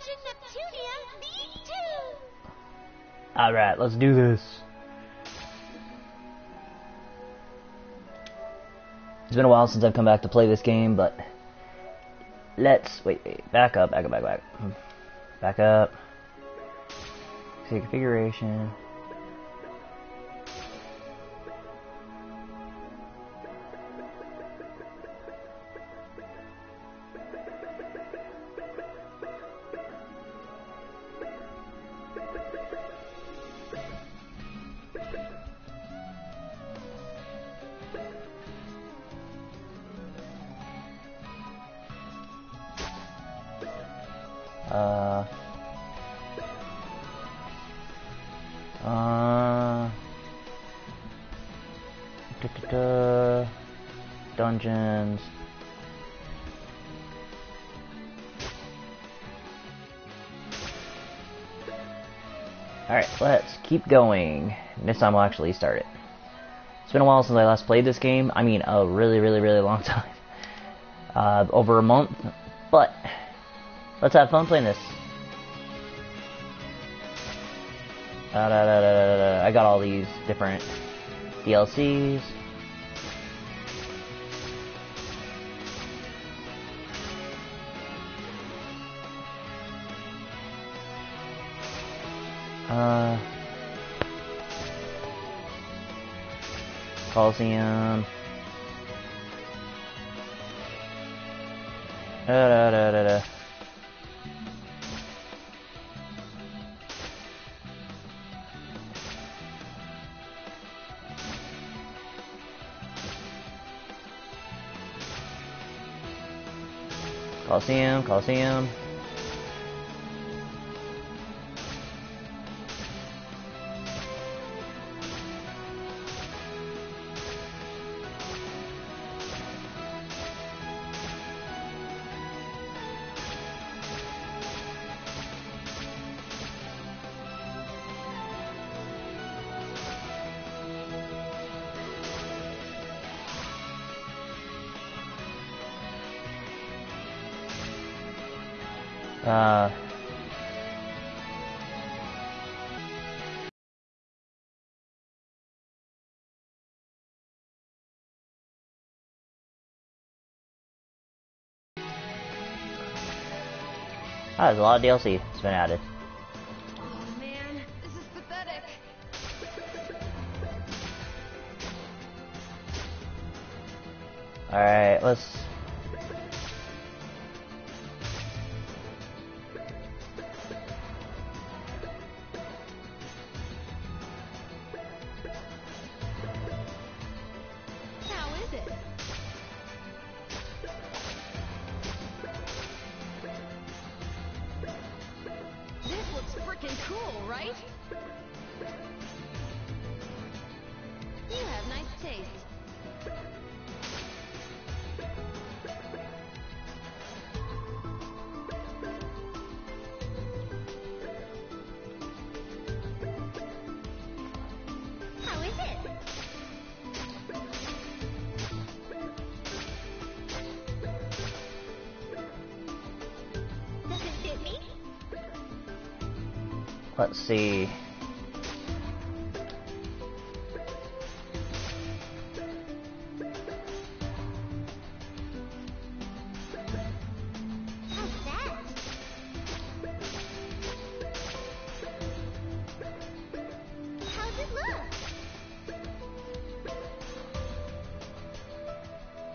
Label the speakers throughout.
Speaker 1: Dimension Neptunia V2!
Speaker 2: Alright, let's do this. It's been a while since I've come back to play this game, but let's wait, wait, back up, back up, back, up. back up. Configuration. Keep going. This time we'll actually start it. It's been a while since I last played this game. I mean, a really, really, really long time. Uh, over a month. But, let's have fun playing this. Da, da, da. I got all these different DLCs. Coliseum. Da, da, da, da, da. Coliseum, Coliseum. A lot of DLC that's been added.
Speaker 1: Oh man, this is pathetic.
Speaker 2: Alright, let's...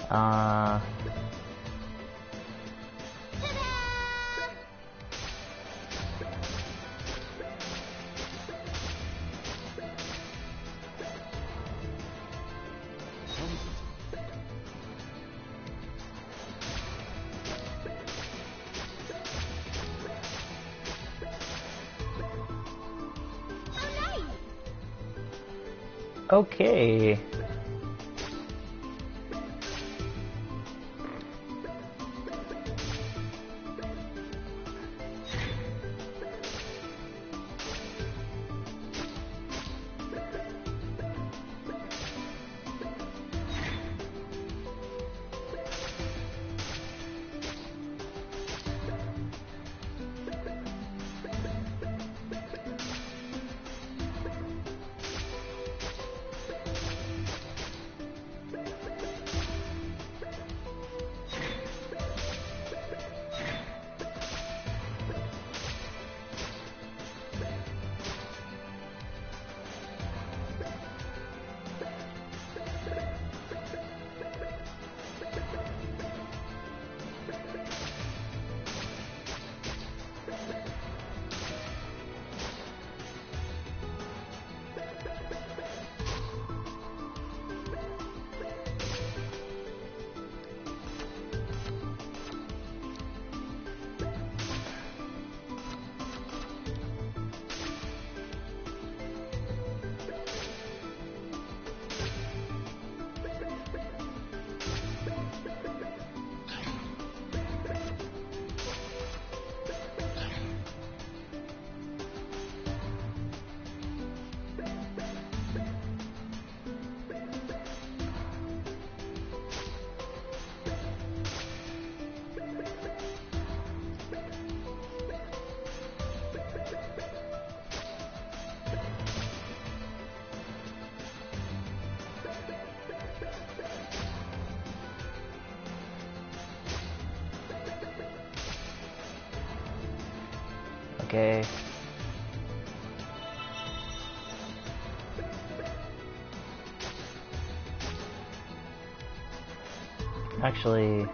Speaker 2: Uh... Okay.
Speaker 1: actually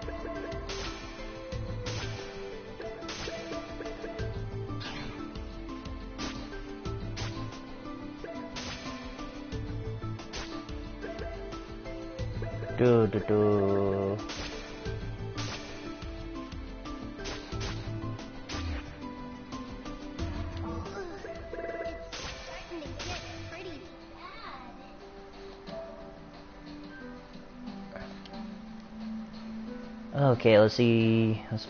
Speaker 1: do do do. okay, let's see. Let's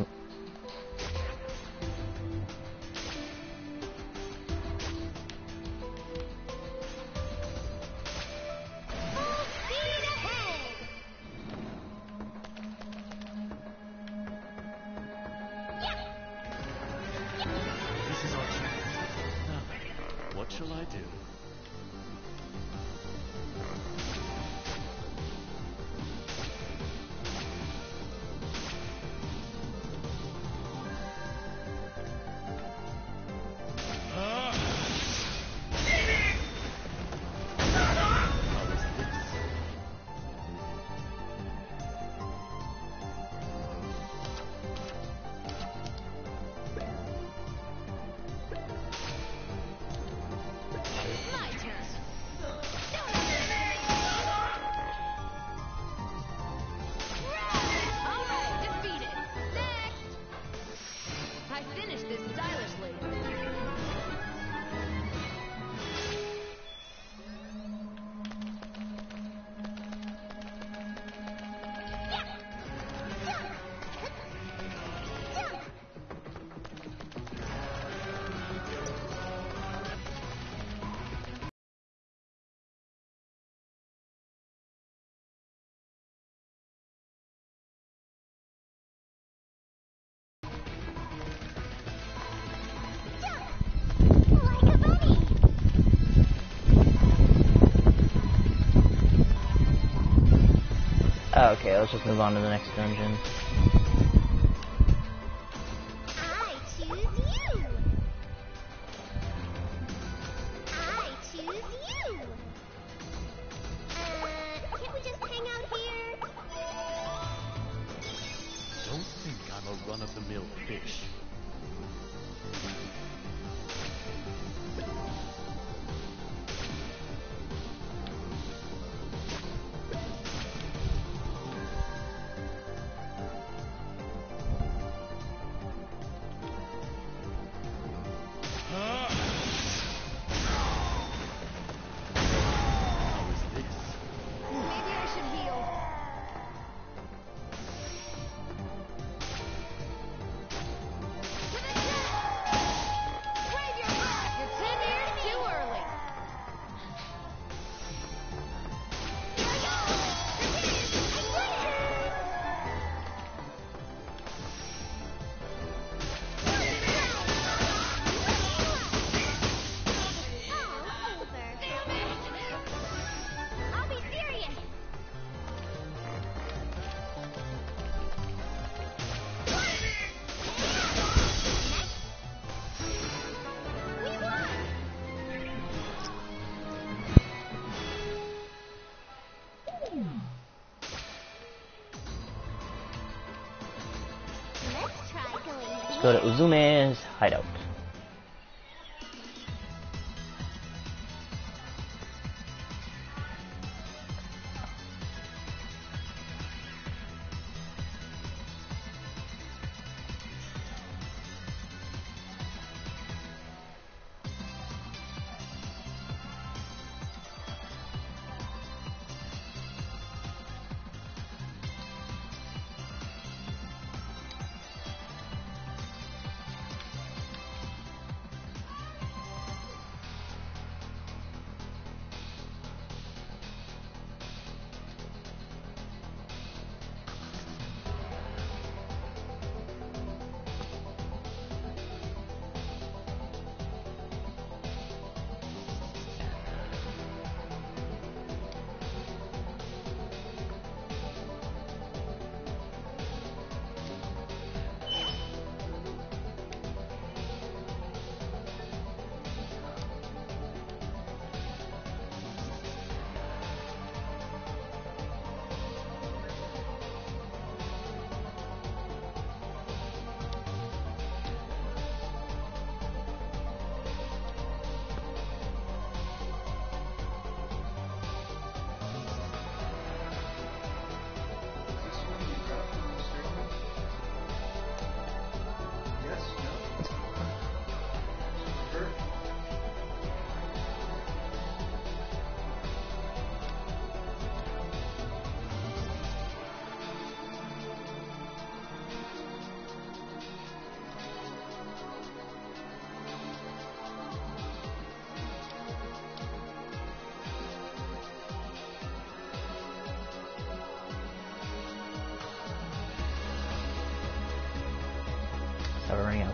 Speaker 1: okay, let's just move on to the next dungeon. go to Uzume's hideout.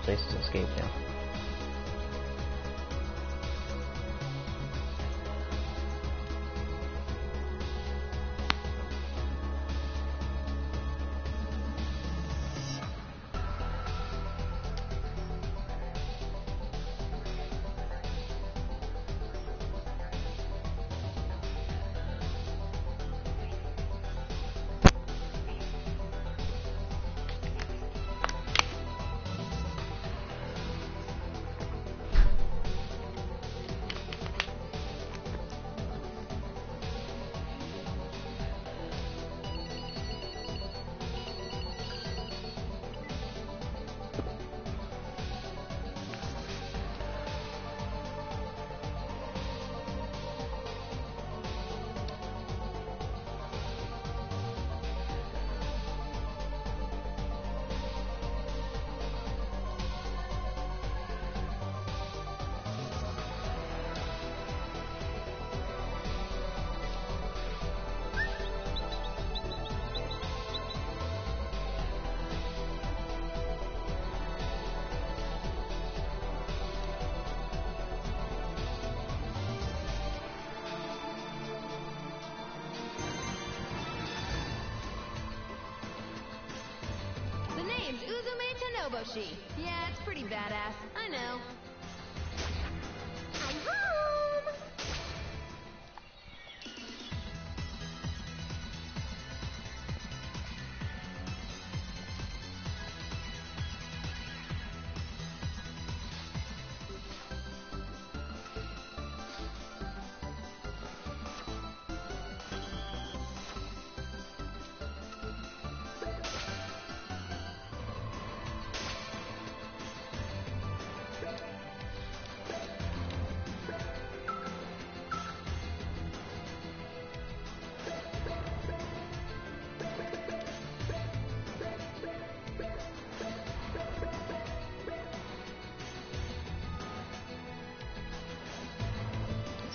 Speaker 3: Places to escape to?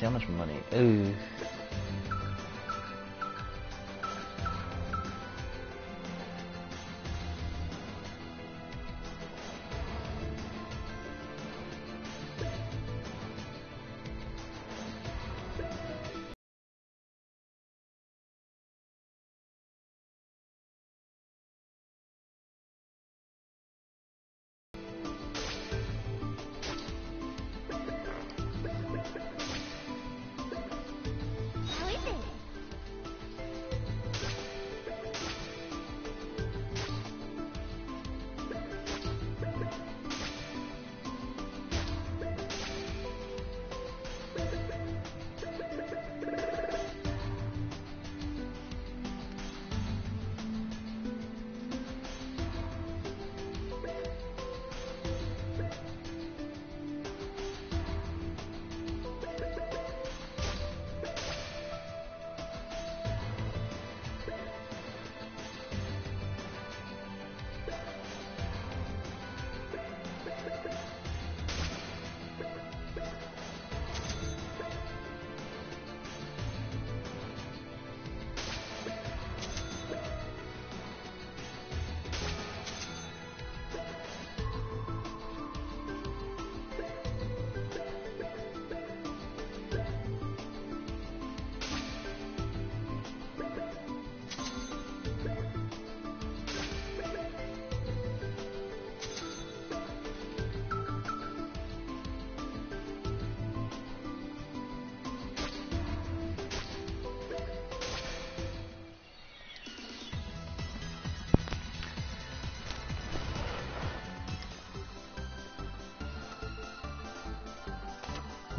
Speaker 3: How much money. Ooh.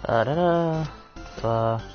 Speaker 2: Uh,
Speaker 3: da da da. Da.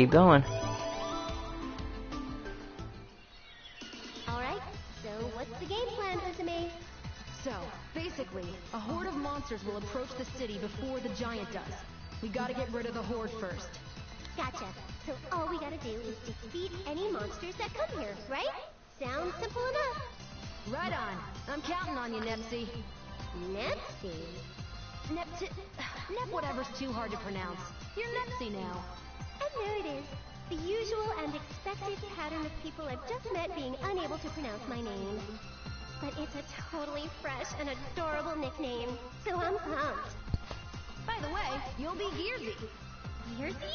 Speaker 2: Keep going.
Speaker 1: Alright, so what's the game plan, Uzume?
Speaker 3: So, basically, a horde of monsters will approach the city before the giant does. We gotta get rid of the horde first.
Speaker 1: Gotcha. So all we gotta do is defeat any monsters that come here, right? Sounds simple enough.
Speaker 3: Right on. I'm counting on you, Nepsy.
Speaker 1: Nepsy.
Speaker 3: Nepti... Nep whatever's too hard to pronounce. You're Nepsy now.
Speaker 1: And there it is. The usual and expected pattern of people I've just met being unable to pronounce my name. But it's a totally fresh and adorable nickname, so I'm pumped.
Speaker 3: By the way, you'll be Gearsy.
Speaker 1: Yearsy?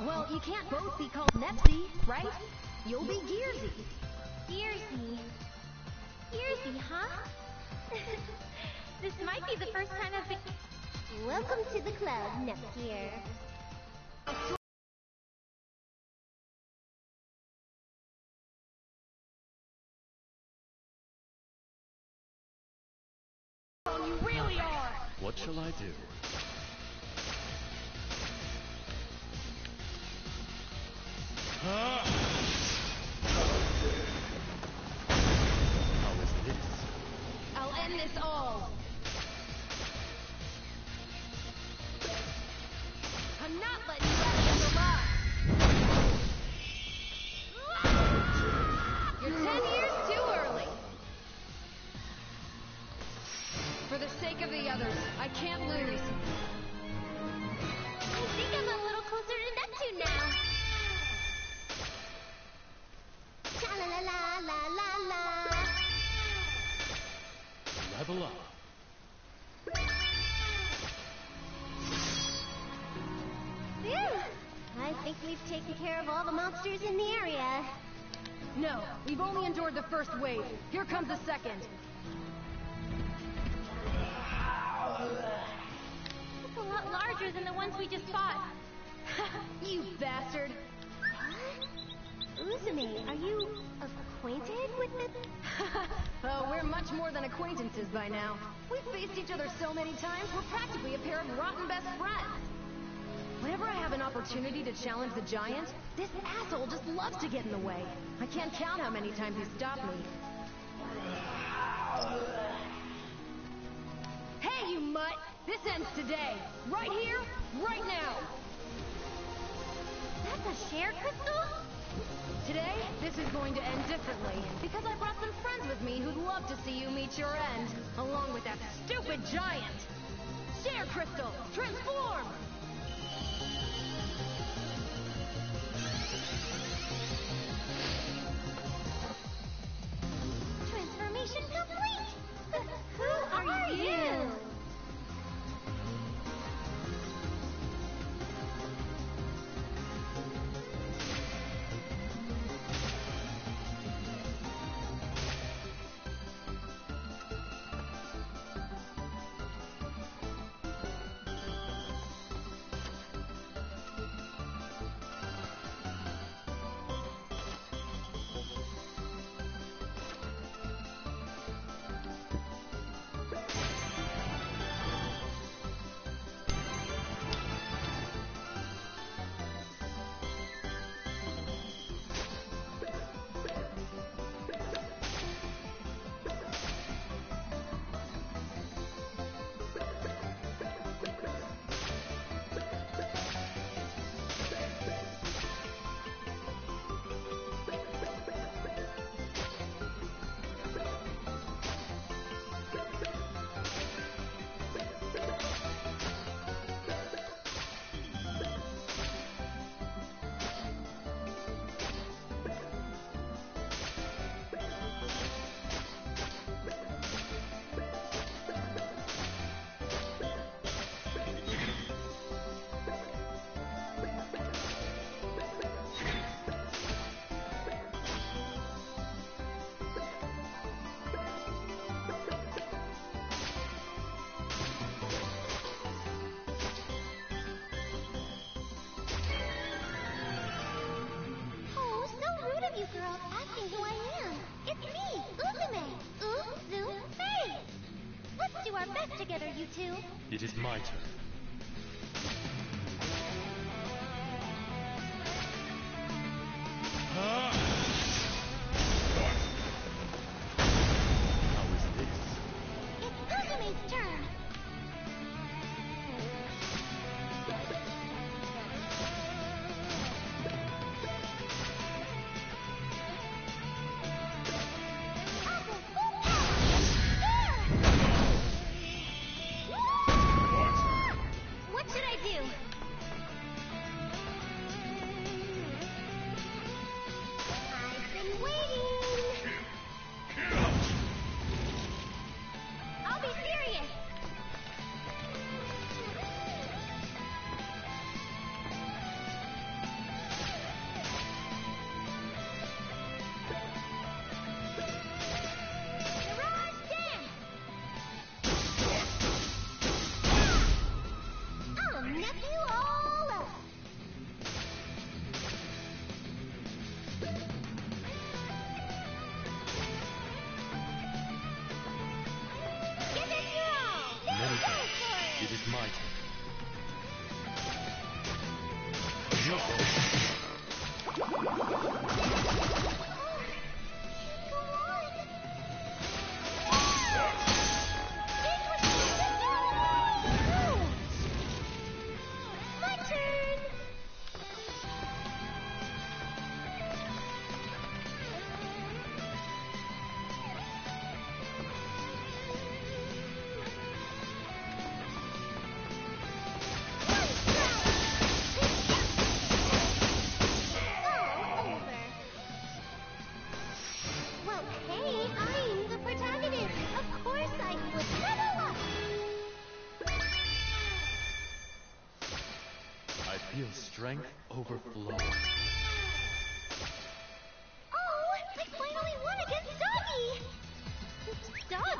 Speaker 3: Well, you can't both be called Nepsy, right? You'll be Gearsy.
Speaker 1: Yearsy. Yearsy, huh? this might be the first time I've been... Welcome to the club, Nepgear.
Speaker 4: What shall I do?
Speaker 1: We've taken care of all the monsters in the area.
Speaker 3: No, we've only endured the first wave. Here comes the second.
Speaker 1: It's a lot larger than the ones we just fought.
Speaker 3: you bastard.
Speaker 1: Uzume, are you acquainted with the...
Speaker 3: oh, we're much more than acquaintances by now. We've faced each other so many times, we're practically a pair of rotten best friends. Whenever I have an opportunity to challenge the giant, this asshole just loves to get in the way. I can't count how many times he's stopped me. Hey, you mutt! This ends today. Right here, right now.
Speaker 1: That's a share crystal?
Speaker 3: Today, this is going to end differently, because I brought some friends with me who'd love to see you meet your end, along with that stupid giant. Share Crystal, transform!
Speaker 1: Transformation complete! Who are you? Of you girls asking who I am. It's me. Uzume. Let's do our best together, you two.
Speaker 4: It is my turn.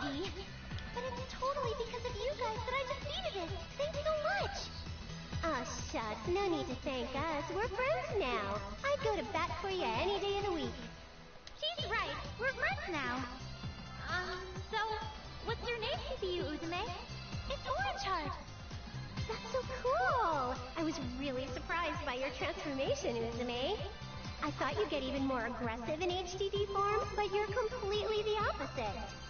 Speaker 1: Doggy? But it's totally because of you guys that I defeated it. Thanks so much. Oh, shucks. No need to thank us. We're friends now. I'd go to bat for you any day of the week.
Speaker 5: She's right. We're friends now. Um, so, what's your name, CPU Uzume? It's Orange Heart.
Speaker 1: That's so cool! I was really surprised by your transformation, Uzume. I thought you'd get even more aggressive in HDD form, but you're completely the opposite.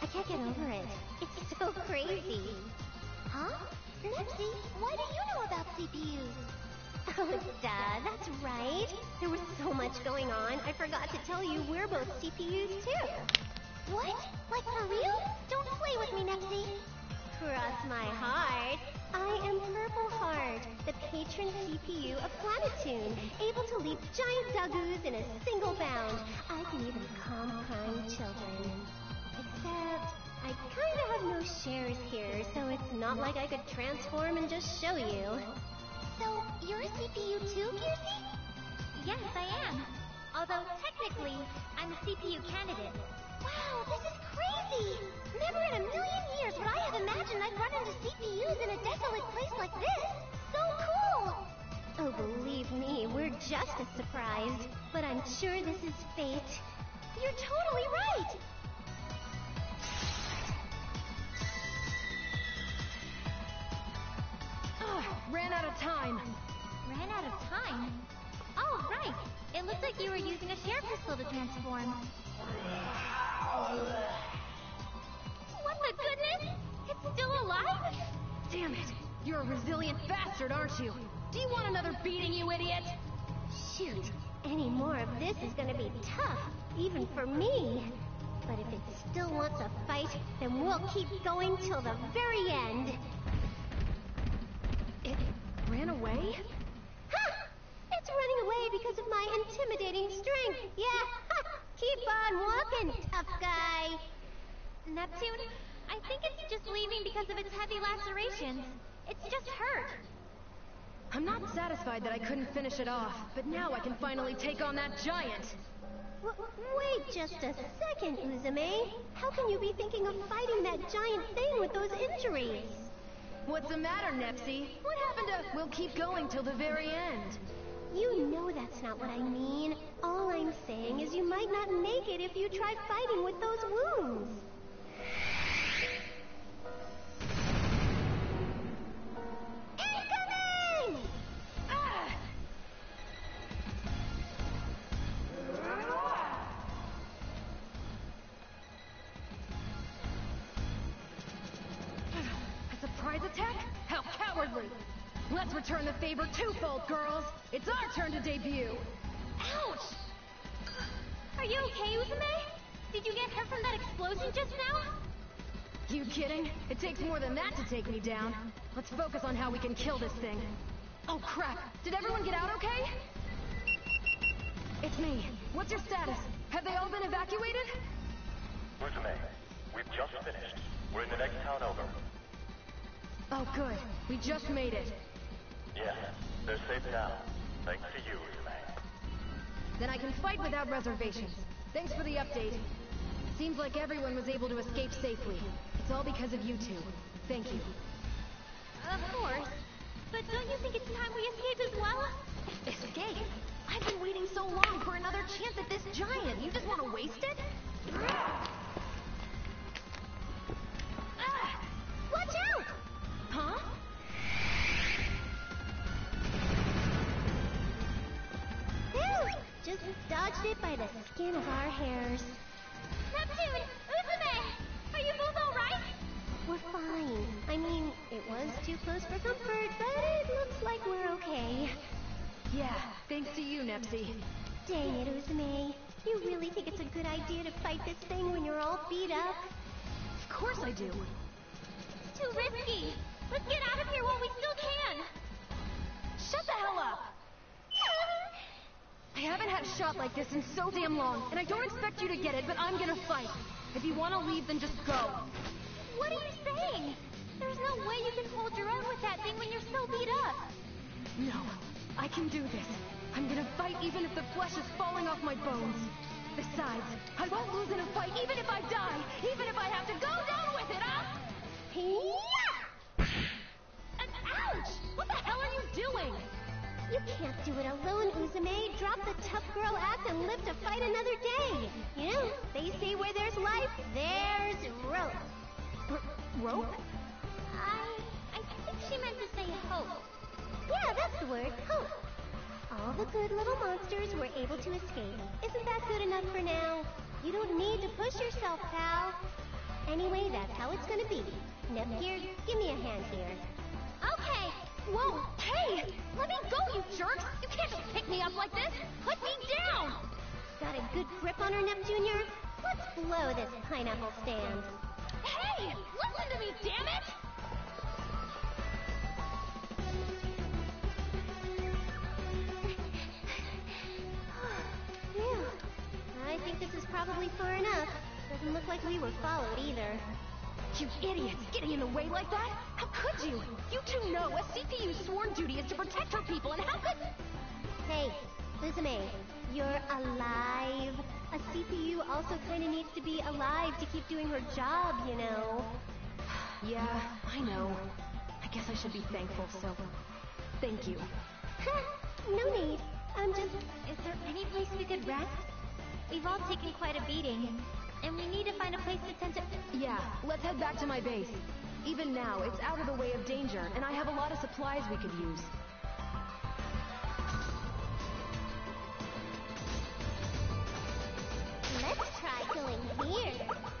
Speaker 1: I can't get over it. It's so crazy.
Speaker 5: Huh? Nepsy, why do you know about CPUs?
Speaker 1: Oh, duh, that's right. There was so much going on, I forgot to tell you we're both CPUs too.
Speaker 5: What? Like for real? Don't play with me, Nepsy.
Speaker 1: Cross my heart. I am Purple Heart, the patron CPU of Planeptune, able to leap giant Dogoos in a single bound. I can even calm crying children. Except, I kinda have no shares here, so it's not like I could transform and just show you.
Speaker 5: So, you're a CPU too, Piercy? Yes, I am. Although, technically, I'm a CPU candidate. Wow, this is crazy! Never in a million years would I have imagined I'd run into CPUs in a desolate place like this. So cool!
Speaker 1: Oh, believe me, we're just as surprised. But I'm sure this is fate.
Speaker 5: You're totally right!
Speaker 3: Ran out of time.
Speaker 5: Ran out of time. Oh, right. It looks like you were using a share crystal to transform. Oh what the goodness? It's still alive?
Speaker 3: Damn it. You're a resilient bastard, aren't you? Do you want another beating, you idiot?
Speaker 1: Shoot, any more of this is gonna be tough, even for me. But if it still wants a fight, then we'll keep going till the very end.
Speaker 3: It ran away?
Speaker 1: Ha! It's running away because of my intimidating strength. Yeah, ha! keep on walking, tough guy.
Speaker 5: Neptune, I think it's just leaving because of its heavy lacerations. It's just hurt.
Speaker 3: I'm not satisfied that I couldn't finish it off, but now I can finally take on that giant.
Speaker 1: W- wait just a second, Uzume. How can you be thinking of fighting that giant thing with those injuries?
Speaker 3: What's the matter, Nepsy? What happened to we'll keep going till the very end?
Speaker 1: You know that's not what I mean. All I'm saying is you might not make it if you try fighting with those wounds.
Speaker 3: How cowardly! Let's return the favor twofold, girls! It's our turn to debut!
Speaker 5: Ouch! Are you okay, Uzume? Did you get hurt from that explosion just now?
Speaker 3: You kidding? It takes more than that to take me down. Let's focus on how we can kill this thing. Oh crap! Did everyone get out okay? It's me. What's your status? Have they all been evacuated?
Speaker 6: Uzume, we've just finished. We're in the next town over.
Speaker 3: Oh good. We just made it.
Speaker 6: Yeah, they're safe now. Thanks to you, Uzume.
Speaker 3: Then I can fight without reservations. Thanks for the update. Seems like everyone was able to escape safely. It's all because of you two. Thank you.
Speaker 5: Of course. But don't you think it's time we escape as well?
Speaker 3: Escape? I've been waiting so long for another chance at this giant. You just want to waste it?
Speaker 5: Ah! Watch out!
Speaker 3: Huh?
Speaker 1: Phew! Just dodged it by the skin of our hairs.
Speaker 5: Neptune! Uzume! Are you both alright?
Speaker 1: We're fine. I mean, it was too close for comfort, but it looks like we're okay.
Speaker 3: Yeah, thanks to you, Nepsy.
Speaker 1: Dang it, Uzume. You really think it's a good idea to fight this thing when you're all beat up?
Speaker 3: Of course I do.
Speaker 5: It's too risky. Let's get out of here while we still can.
Speaker 3: Shut the hell up! I haven't had a shot like this in so damn long, and I don't expect you to get it, but I'm gonna fight. If you want to leave, then just go.
Speaker 5: What are you saying? There's no way you can hold your own with that thing when you're so beat up.
Speaker 3: No, I can do this. I'm gonna fight even if the flesh is falling off my bones. Besides, I won't lose in a fight even if I die, even if I have to go down with it,
Speaker 1: Drop the tough girl act and live to fight another day. You know, they say where there's life, there's rope.
Speaker 3: R- rope?
Speaker 5: I I think she meant to say hope.
Speaker 1: Yeah, that's the word, hope. All the good little monsters were able to escape. Isn't that good enough for now? You don't need to push yourself, pal. Anyway, that's how it's gonna be. Nep here, give me a hand here.
Speaker 3: Whoa! Hey! Let me go, you jerks! You can't just pick me up like this! Put me down!
Speaker 1: Got a good grip on her, Nep Jr.? Let's blow this pineapple stand.
Speaker 3: Hey! Listen to me, damn it!
Speaker 1: I think this is probably far enough. Doesn't look like we were followed either.
Speaker 3: You idiots! Getting in the way like that? How could you? You two know a CPU's sworn duty is to protect her people, and how could...
Speaker 1: Hey, Uzume, you're alive. A CPU also kind of needs to be alive to keep doing her job, you know.
Speaker 3: Yeah, I know. I guess I should be thankful, so... Thank you.
Speaker 1: no need. I'm just.
Speaker 5: Is there any place we could rest? We've all taken quite a beating, and we need to find a place to tend to.
Speaker 3: Yeah, let's head back to my base. Even now, it's out of the way of danger, and I have a lot of supplies we could use.
Speaker 1: Let's try going here.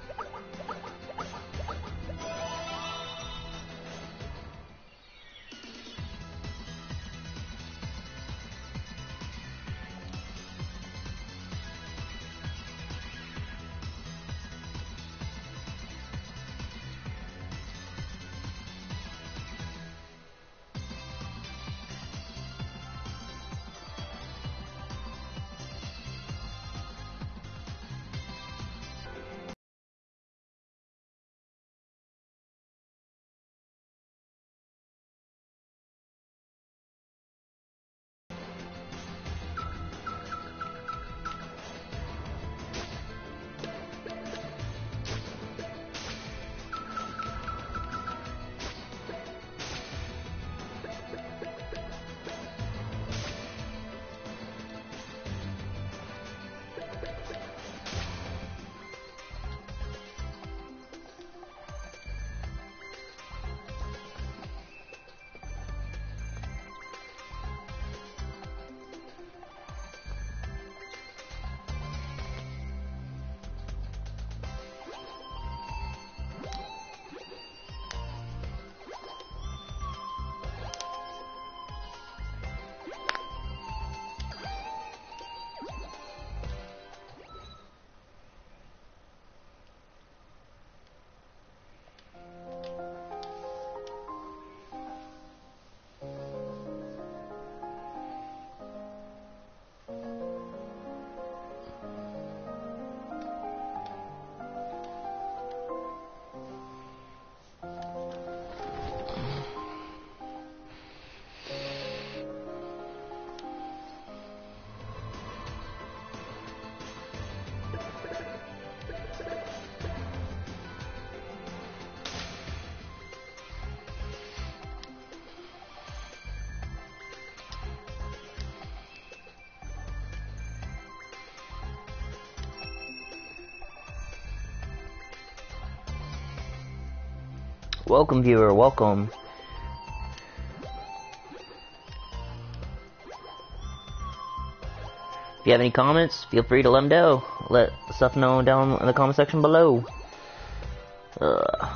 Speaker 2: Welcome, viewer. Welcome. If you have any comments, feel free to let them know. Let stuff know down in the comment section below. Ugh.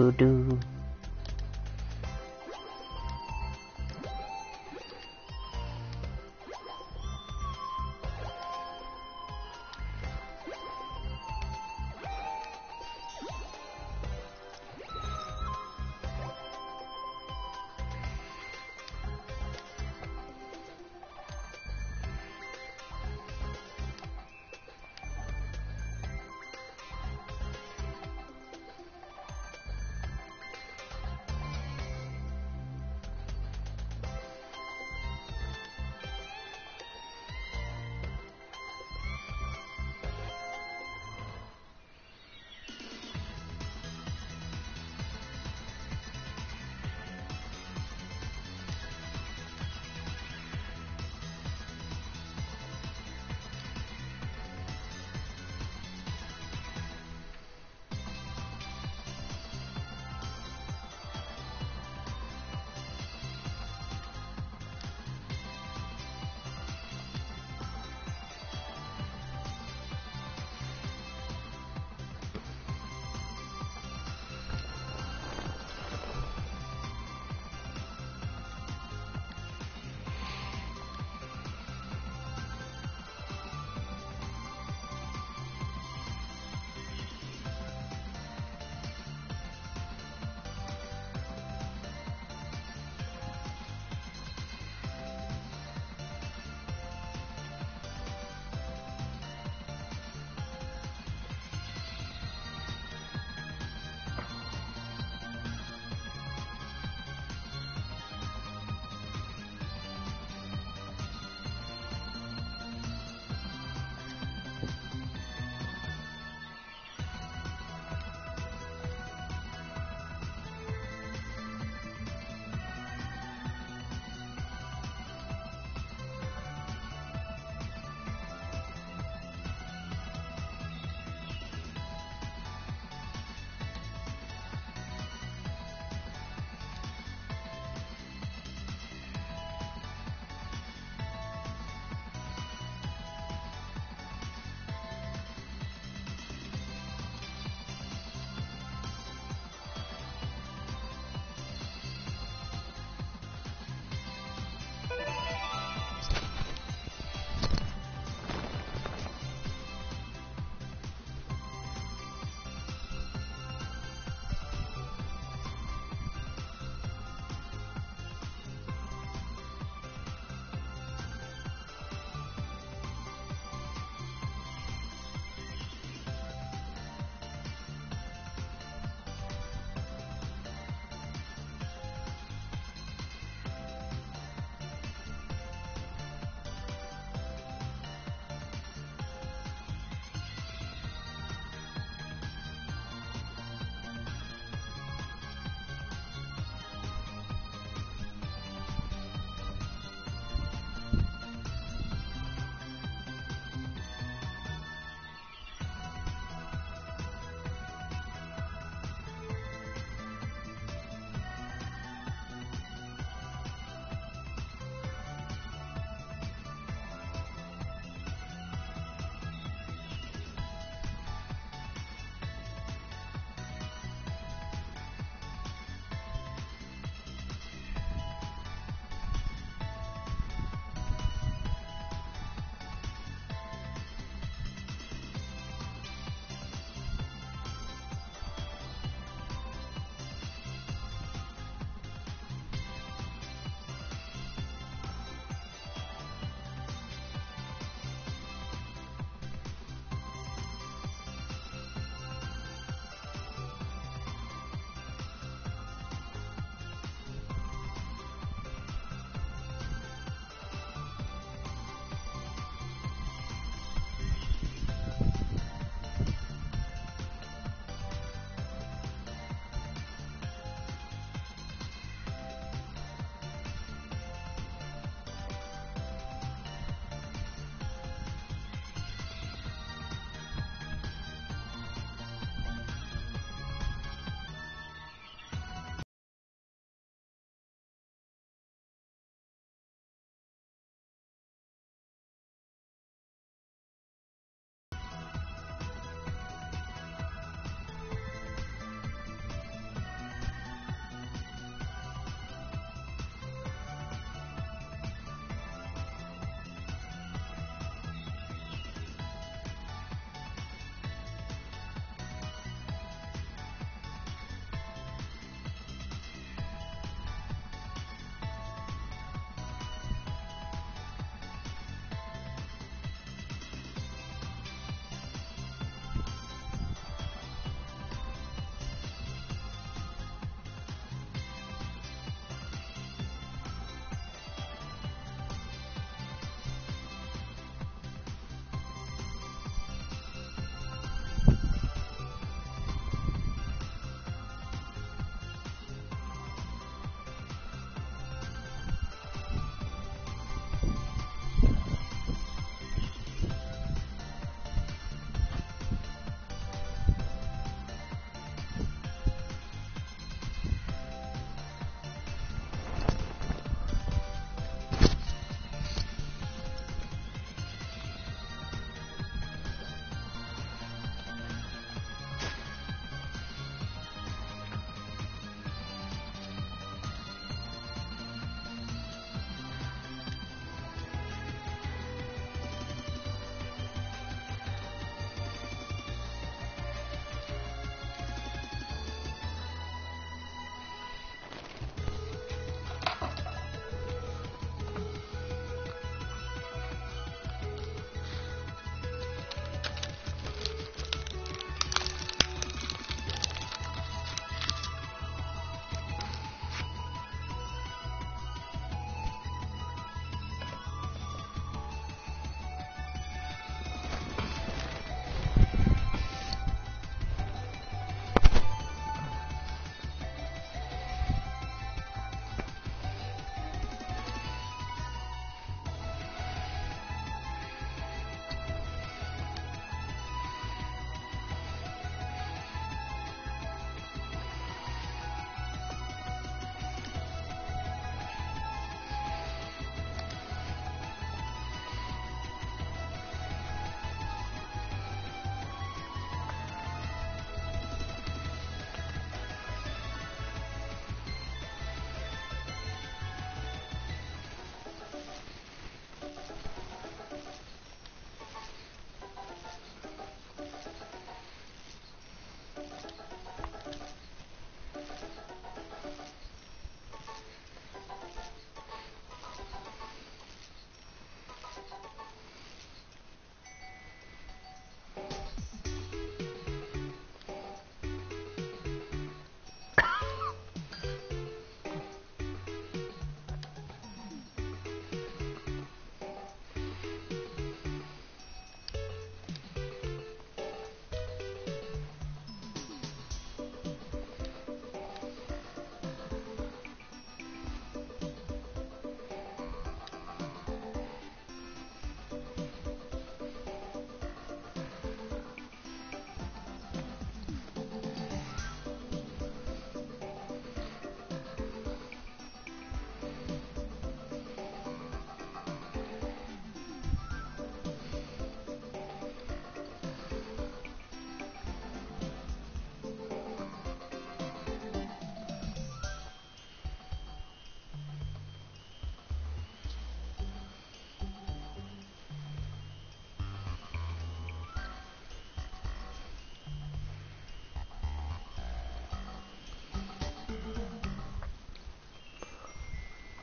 Speaker 2: Do do.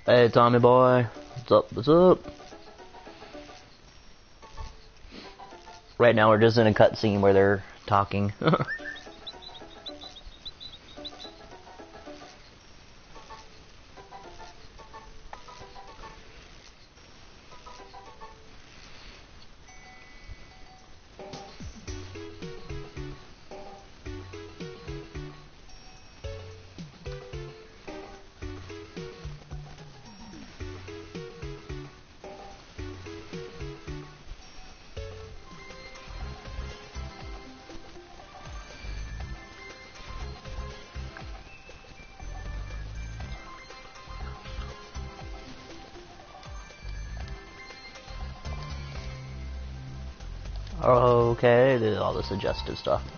Speaker 2: Hey, Tommy boy. What's up? What's up? Right now, we're just in a cutscene where they're talking. suggestive stuff.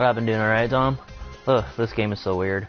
Speaker 2: I've been doing alright, Tom. Ugh, this game is so weird.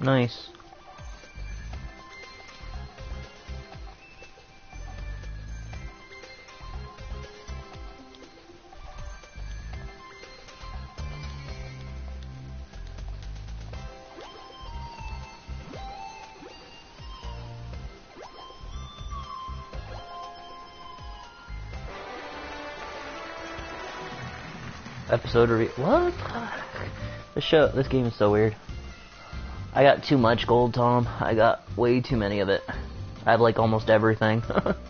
Speaker 2: Nice. Episode review. What? The show. This game is so weird. I got too much gold, Tom. I got way too many of it. I have like almost everything.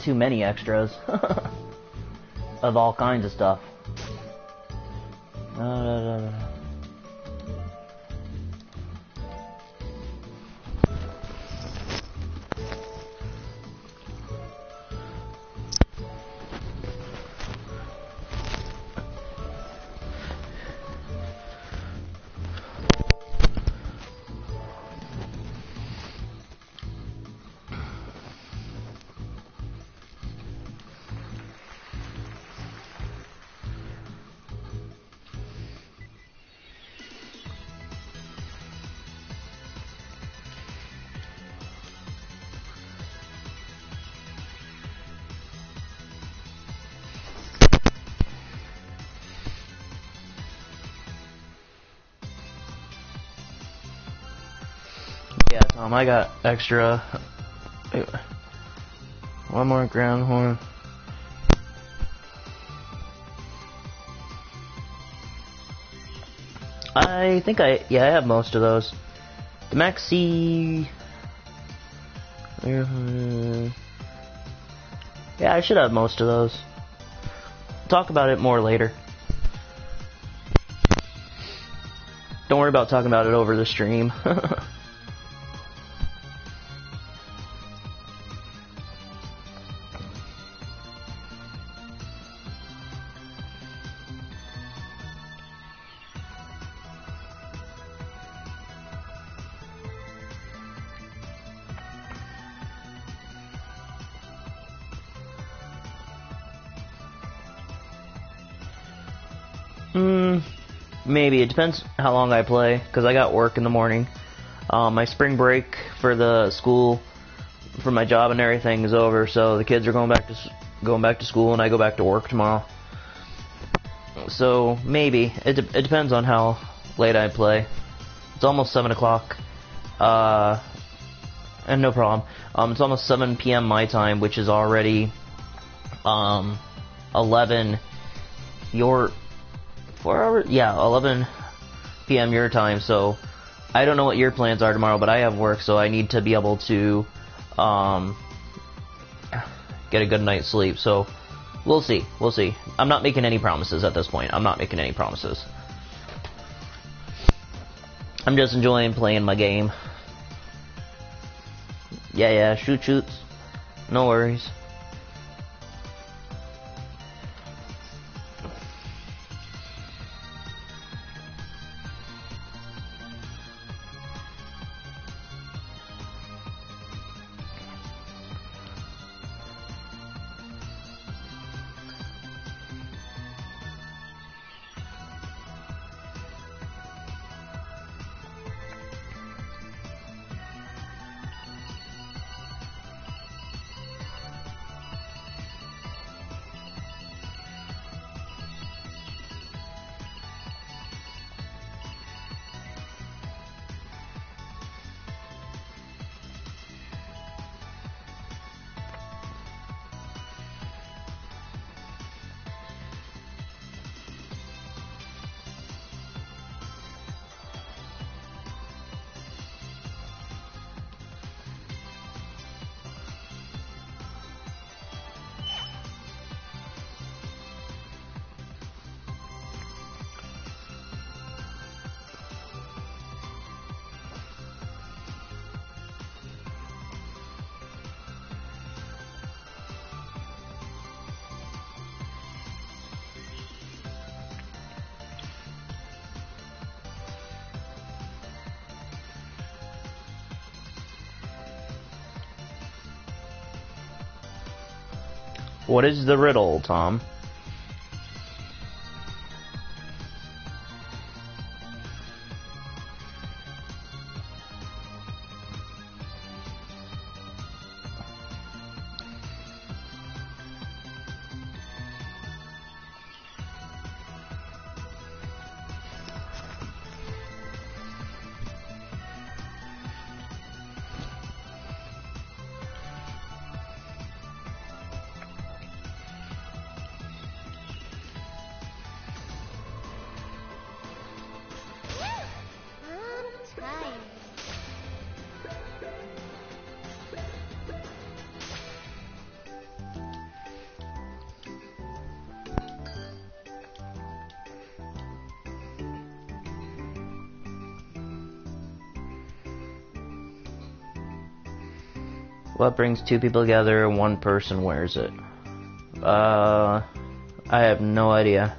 Speaker 2: too many extras of all kinds of stuff. Um, I got extra. One more ground horn. I think I yeah I have most of those. The Maxi. Yeah, I should have most of those. Talk about it more later. Don't worry about talking about it over the stream. depends how long I play because I got work in the morning. Um, my spring break for the school, for my job and everything is over, so the kids are going back to going back to school, and I go back to work tomorrow. So maybe it de- it depends on how late I play. It's almost seven o'clock. Uh, and no problem. Um, it's almost 7 p.m. my time, which is already um 11 your four hours. Yeah, 11 p.m. your time. So I don't know what your plans are tomorrow, but I have work, so I need to be able to um get a good night's sleep. So we'll see. We'll see. I'm not making any promises at this point. I'm not making any promises. I'm just enjoying playing my game. Yeah, yeah, shoot shoots. No worries. Is the riddle, Tom? What brings two people together and one person wears it? Uh, I have no idea.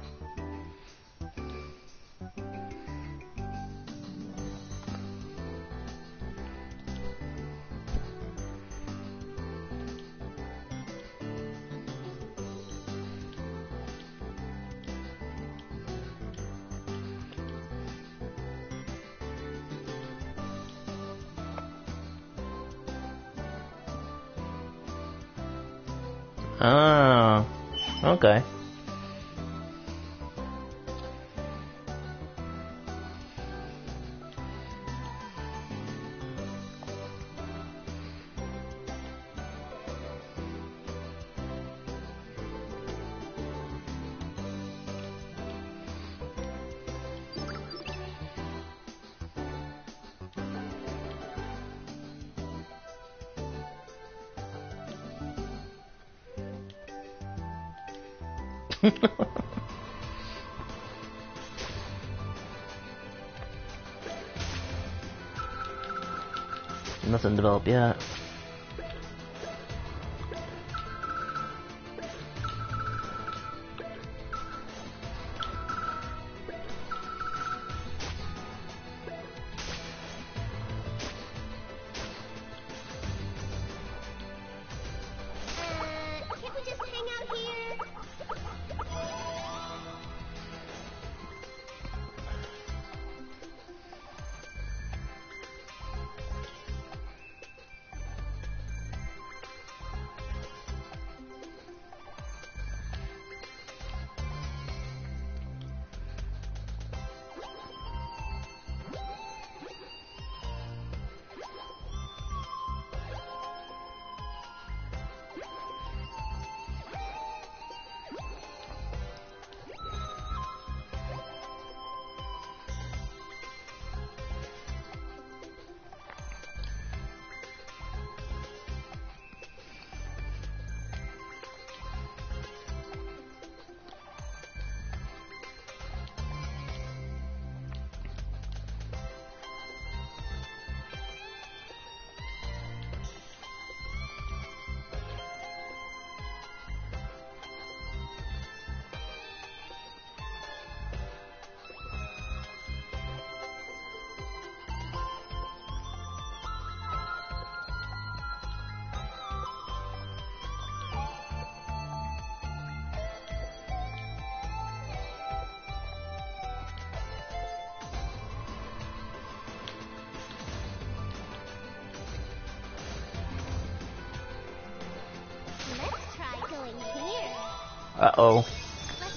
Speaker 2: Uh
Speaker 3: oh.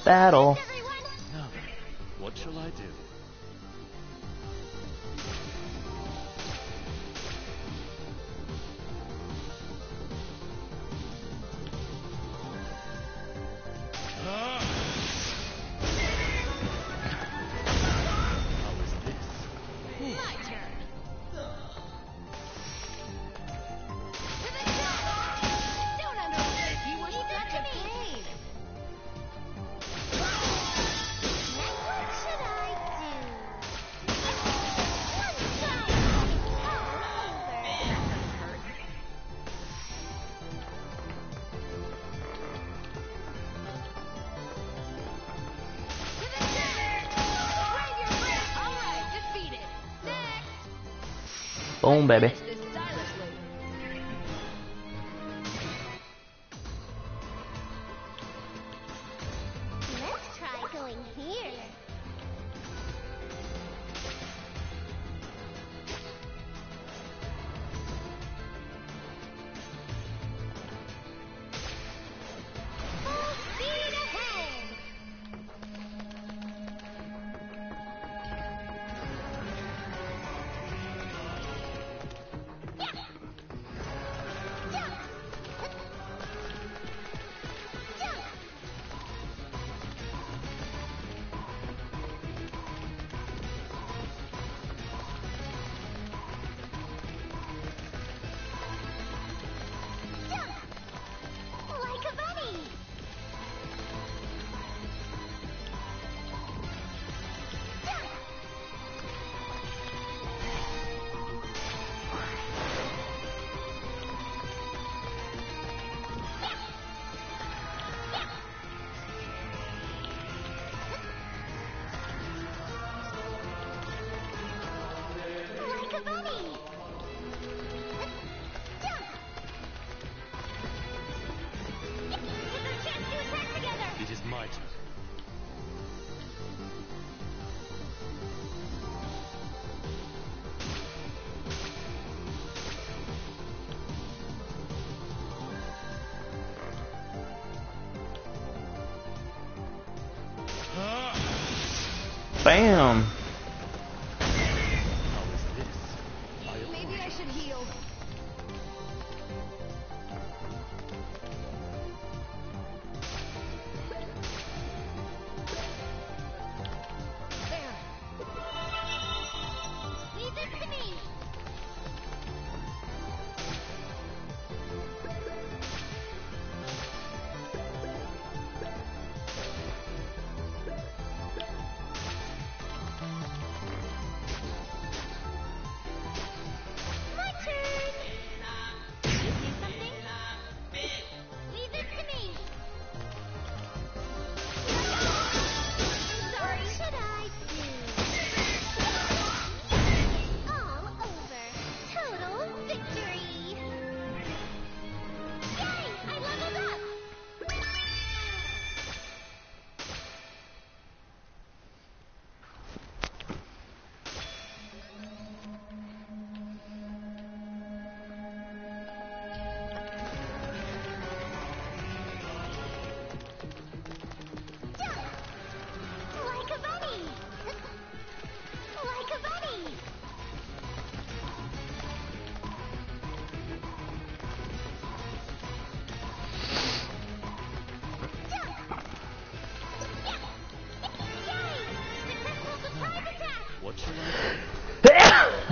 Speaker 3: Battle. Baby. Bam.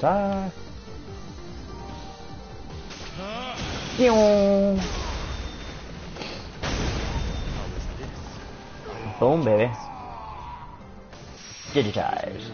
Speaker 2: ta.
Speaker 3: Boom, baby. Digitize.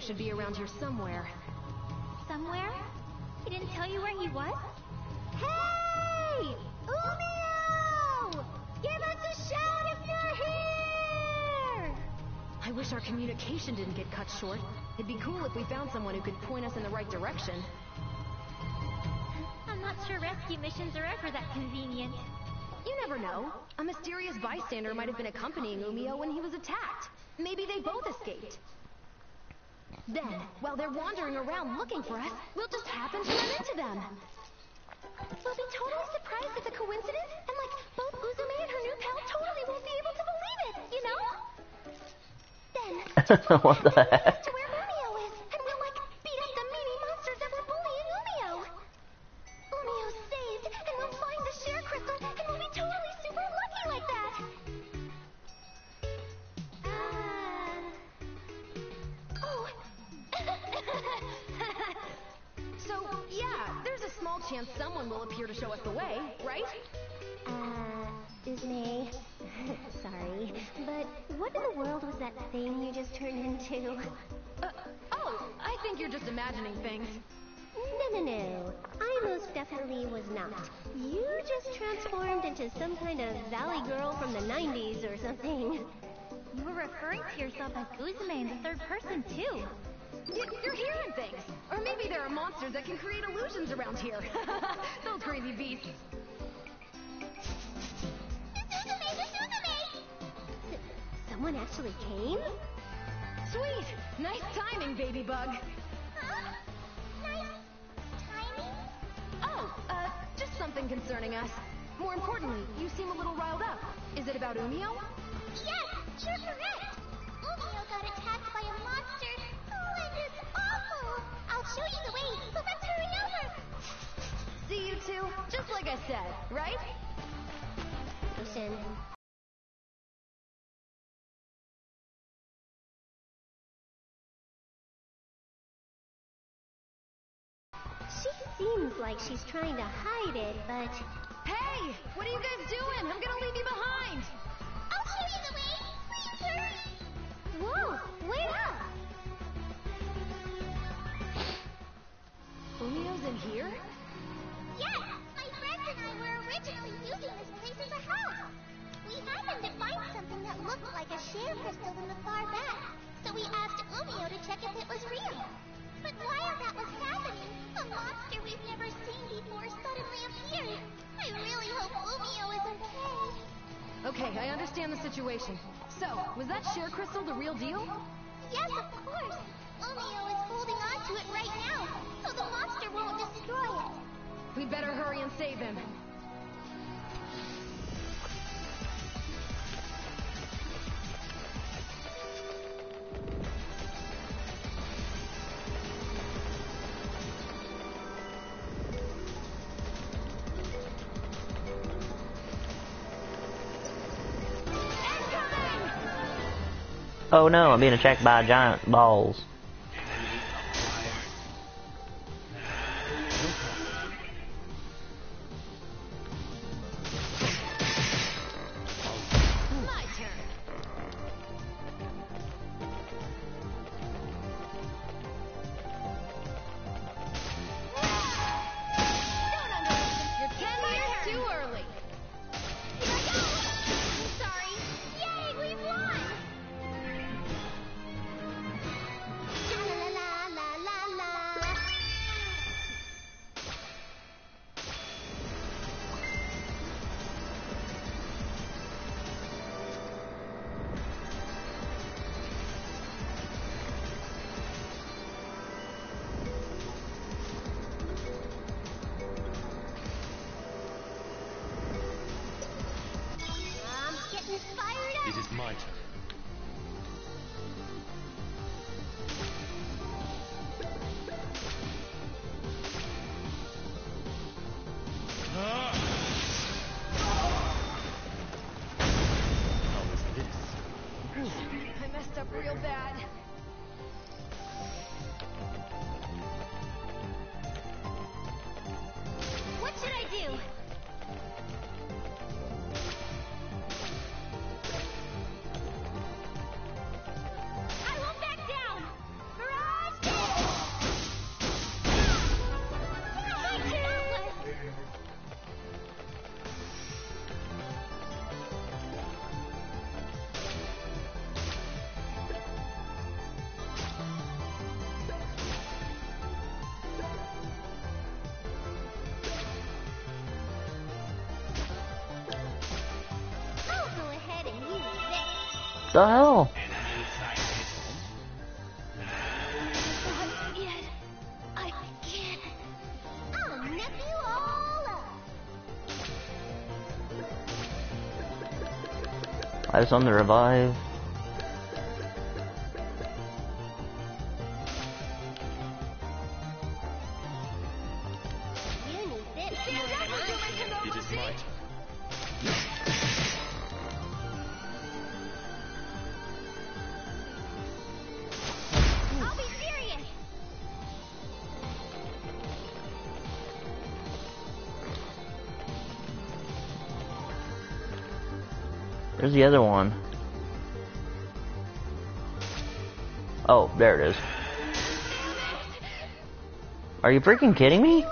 Speaker 7: Should
Speaker 3: be around here somewhere.
Speaker 5: Somewhere? He didn't tell you where he was?
Speaker 1: Hey! Umio! Give us a shout if you're here!
Speaker 3: I wish our communication didn't get cut short. It'd be cool if we found someone who could point us in the right direction.
Speaker 5: I'm not sure rescue missions are ever that convenient.
Speaker 3: You never know. A mysterious bystander might have been accompanying Umio when he was attacked. Maybe they both escaped. Then, while they're wandering around looking for us, we'll just happen to run into them. We'll be totally surprised it's a coincidence, and like both Uzume and her new pal totally won't be able to believe it, you know? Then,
Speaker 2: what the heck?
Speaker 3: Chance someone will appear to show us the way, right?
Speaker 1: Uh, Uzume. Sorry, but what in the world was that thing you just turned into?
Speaker 3: Uh, oh, I think you're just imagining things.
Speaker 1: No, no, no. I most definitely was not. You just transformed into some kind of valley girl from the 90s or something.
Speaker 5: You were referring to yourself as Uzume in the third person, too.
Speaker 3: You're hearing things. Or maybe there are monsters that can create illusions around here. Those crazy beasts.
Speaker 5: Uzume, Uzume!
Speaker 1: S- someone actually came?
Speaker 3: Sweet! Nice timing, baby bug.
Speaker 5: Huh? Nice timing?
Speaker 3: Oh, uh, just something concerning us. More importantly, you seem a little riled up. Is it about Umio?
Speaker 5: Yes, you're correct. Umio got attacked by a monster. Show you the way, so let's hurry over.
Speaker 3: See you two? Just like I said, right?
Speaker 1: Listen, she seems like she's trying to hide it, but
Speaker 3: Hey! What are you guys doing? I'm gonna leave you behind!
Speaker 5: I'll show you the way. Please hurry.
Speaker 1: whoa, wait up!
Speaker 3: Umio's in here?
Speaker 5: Yes, my friends and I were originally using this place as a house. We happened to find something that looked like a share crystal in the far back, so we asked Umio to check if it was real. But while that was happening, a monster we've never seen before suddenly appeared. I really hope Umio is okay.
Speaker 3: Okay, I understand the situation. So, was that share crystal the real deal?
Speaker 5: Yes, of course. Umio is holding on to it right now, so the monster won't destroy it.
Speaker 3: We'd better hurry and save him.
Speaker 2: Oh no, I'm being attacked by giant balls.
Speaker 3: the hell?
Speaker 2: I
Speaker 3: just on the revive. other one? Oh, there it is. Are you freaking kidding me?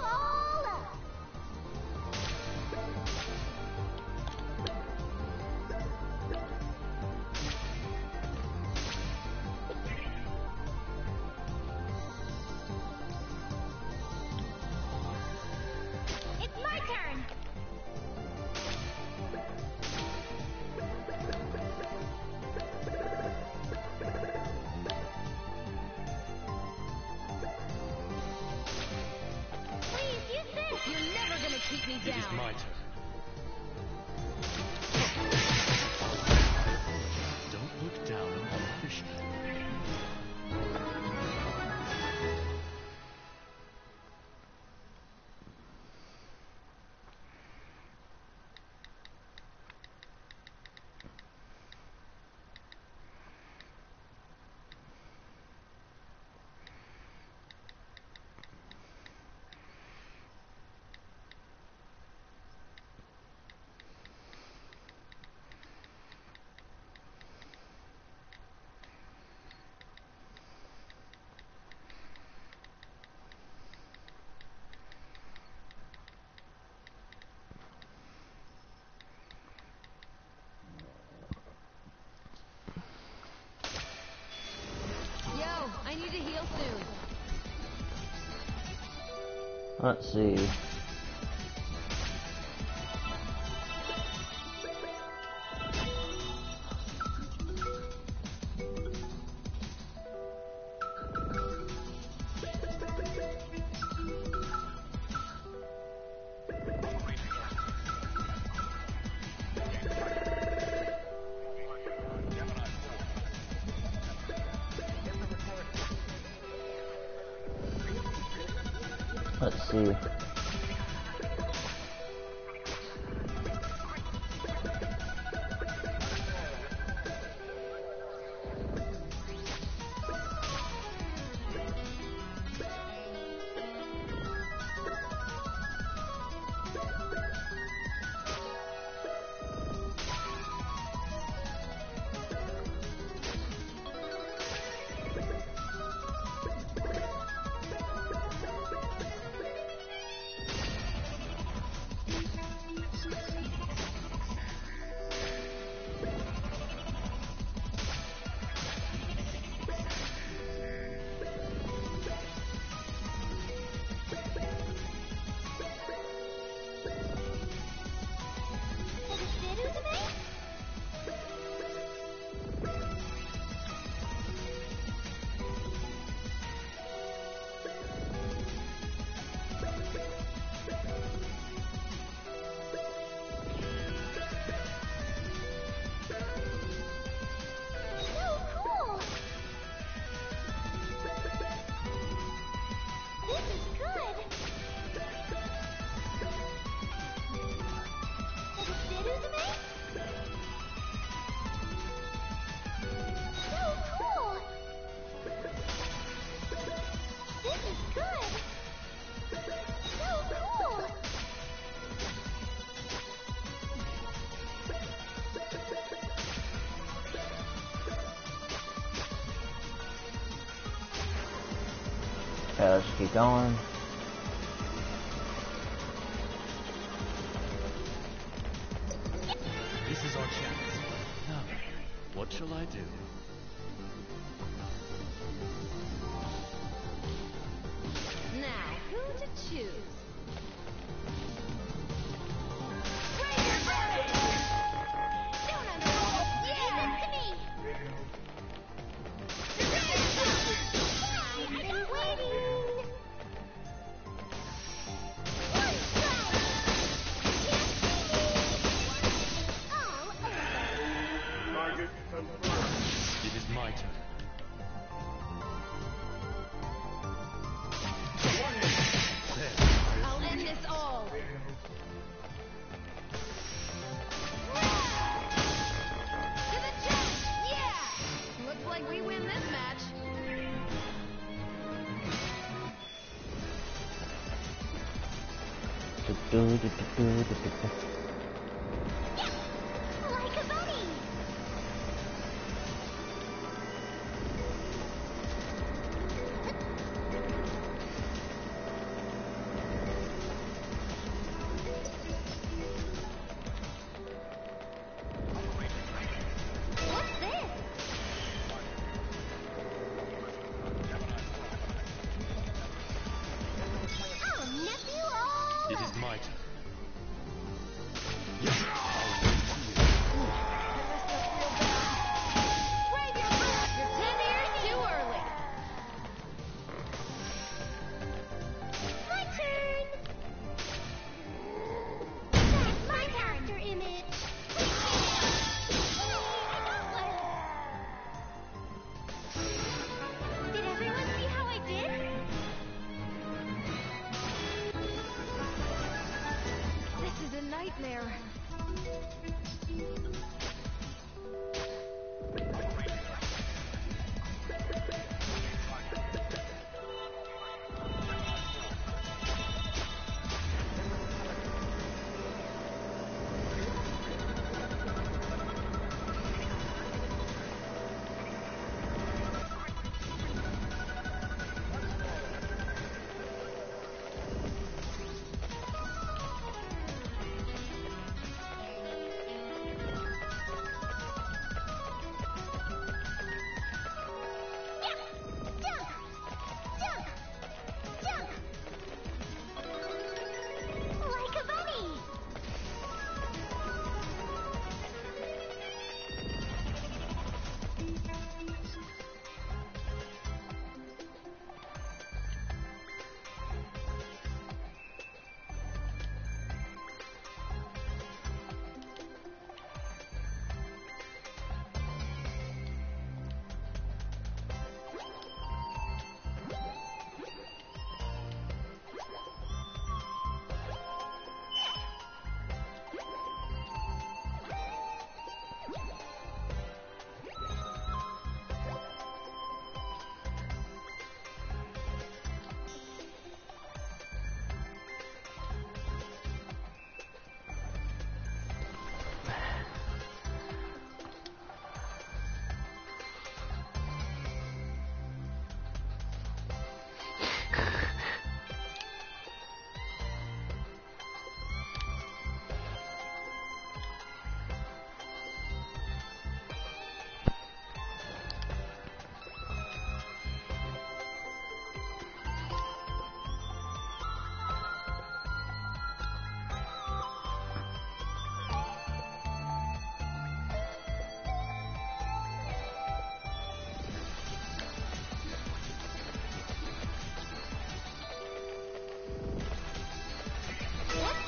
Speaker 3: Let's see. let's keep going.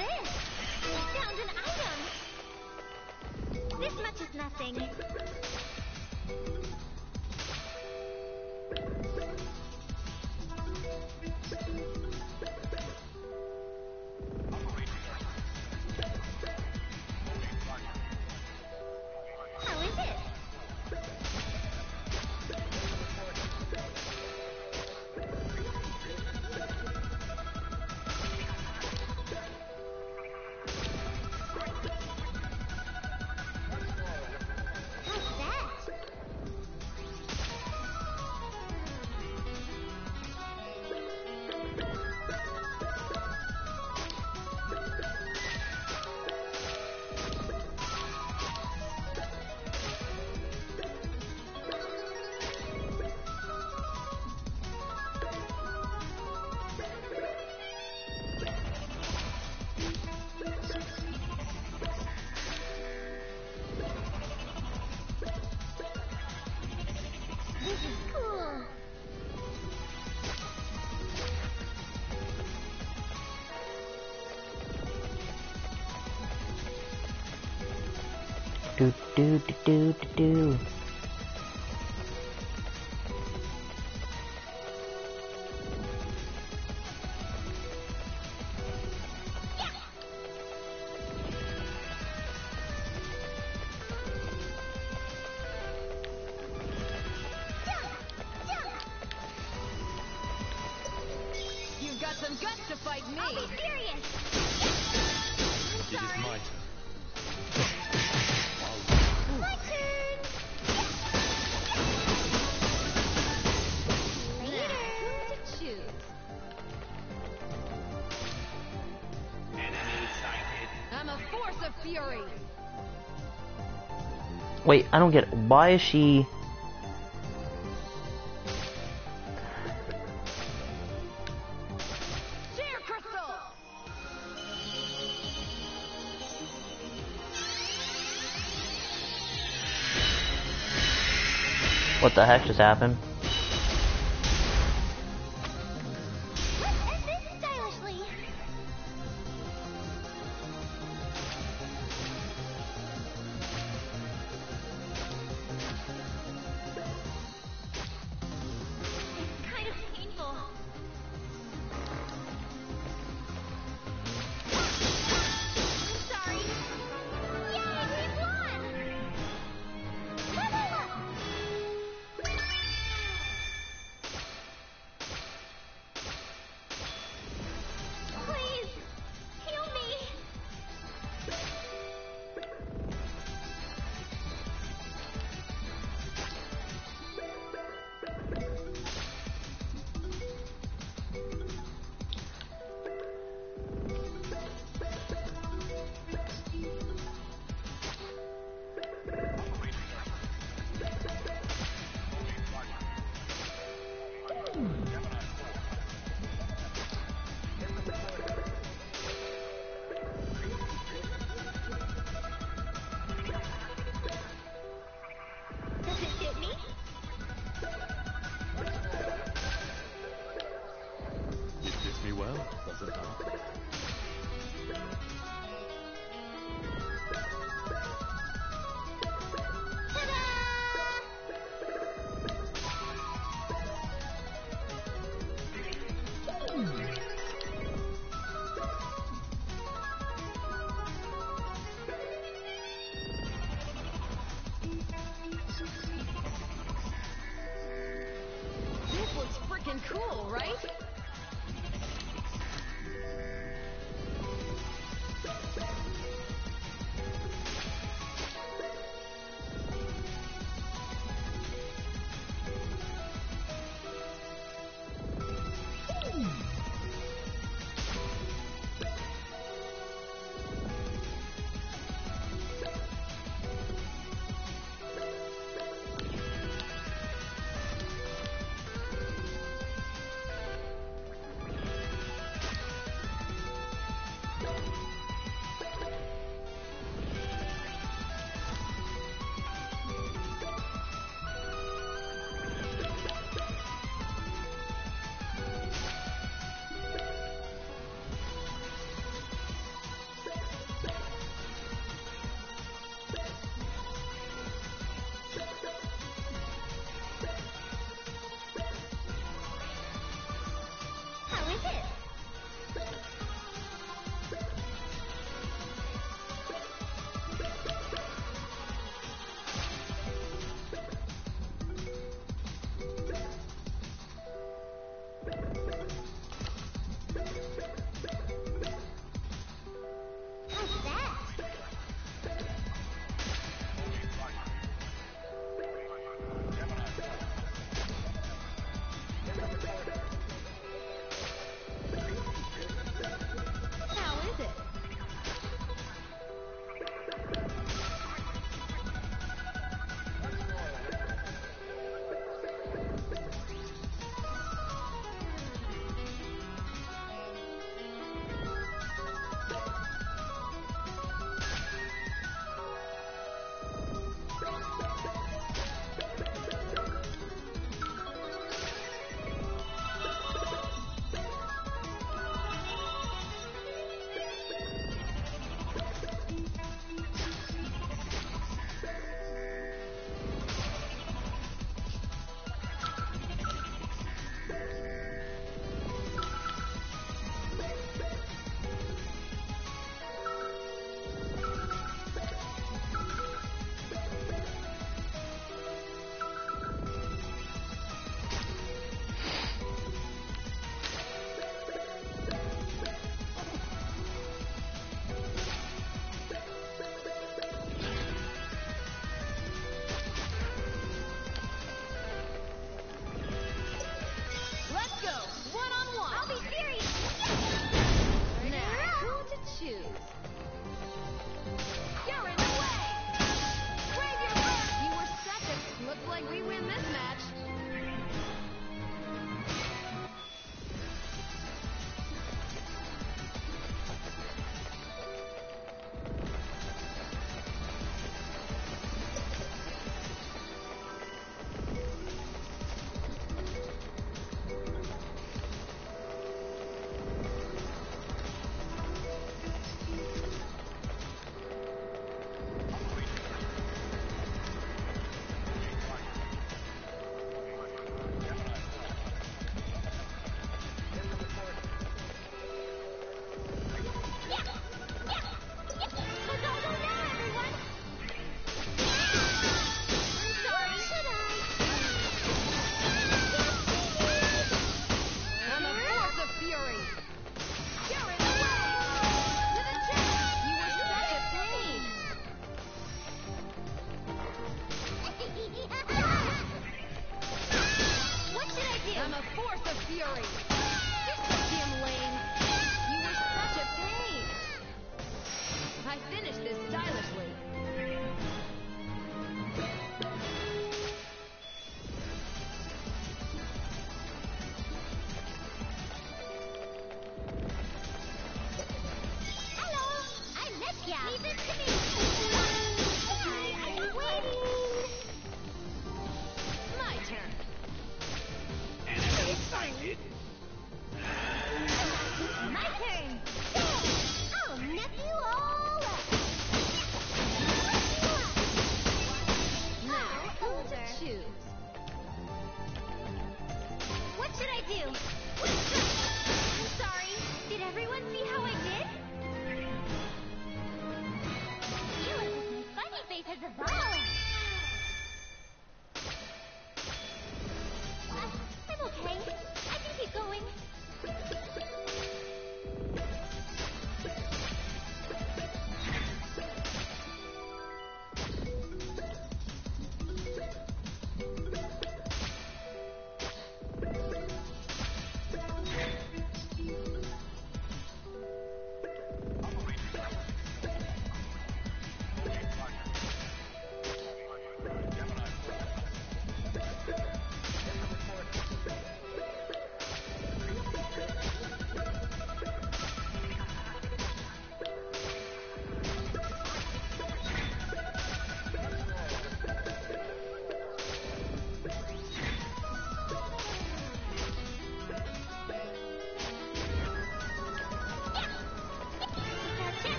Speaker 8: this? I
Speaker 5: found an item! This much is nothing.
Speaker 2: do do do do do.
Speaker 5: Wait, I don't get it. Why is she... What the heck just happened?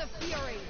Speaker 9: of fury.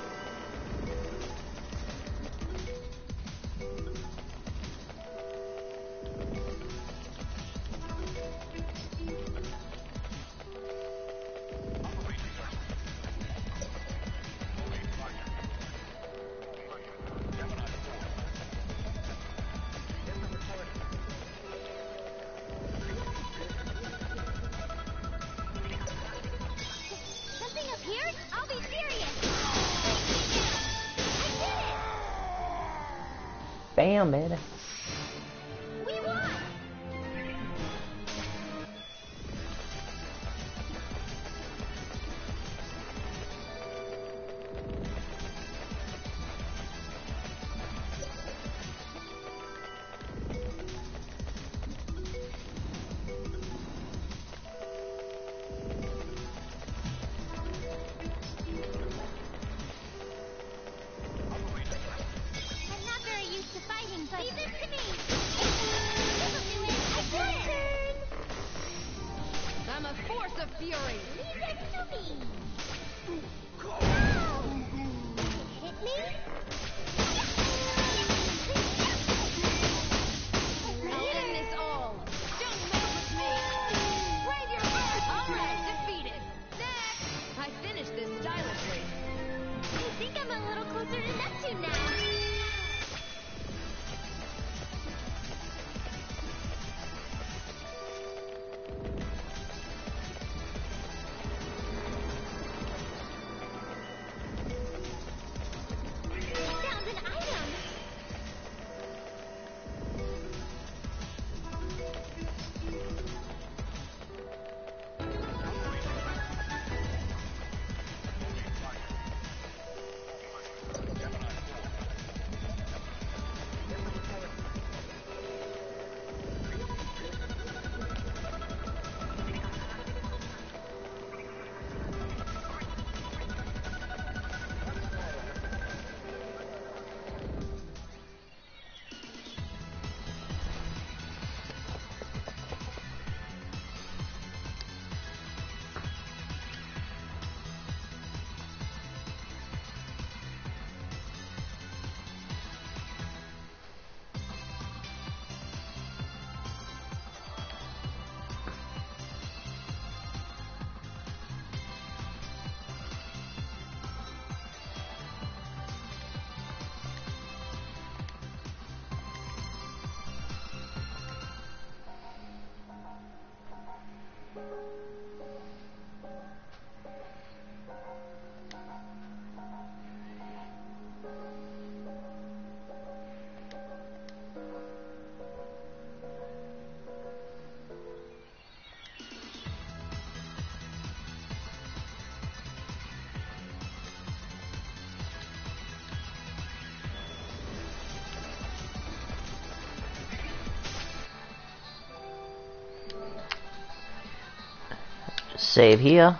Speaker 5: save here.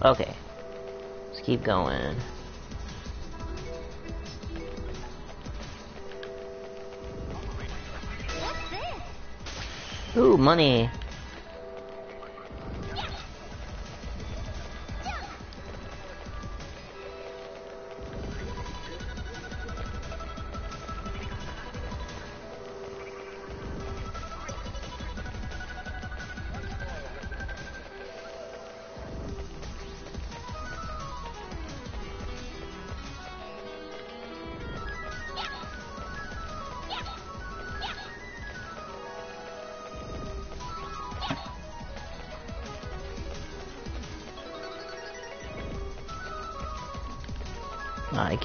Speaker 5: Okay. Let's keep going. Ooh, money.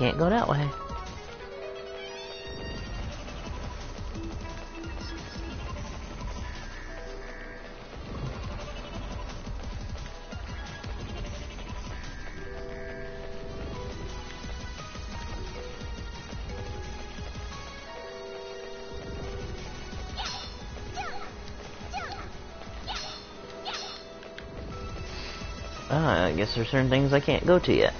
Speaker 5: can't go that way. Ah, I guess there's certain things I can't go to yet.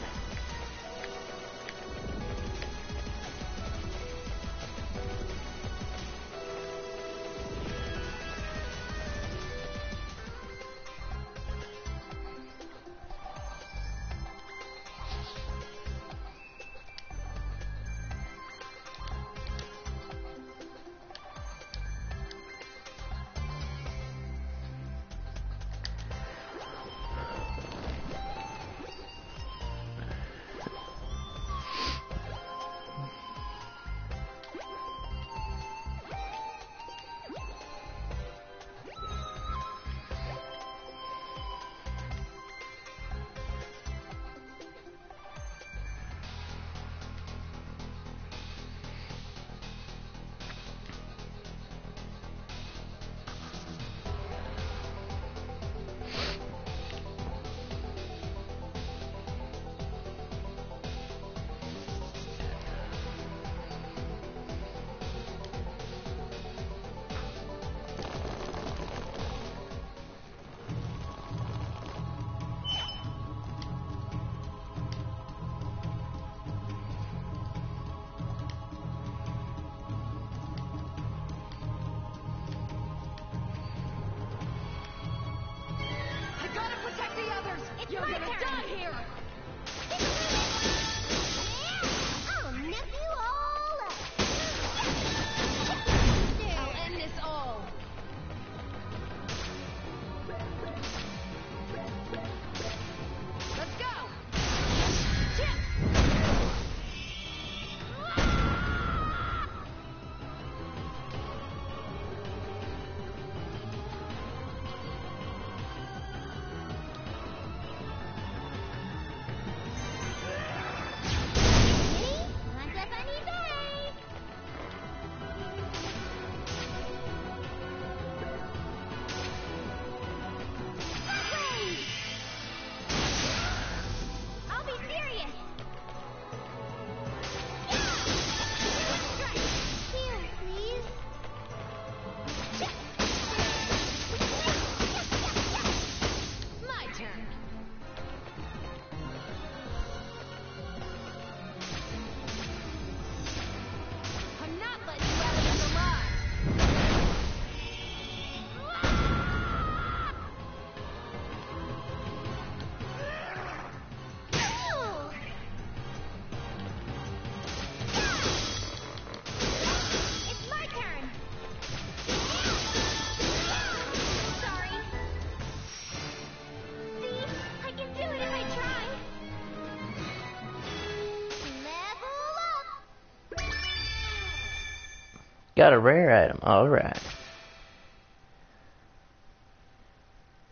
Speaker 2: Got a rare item. Alright.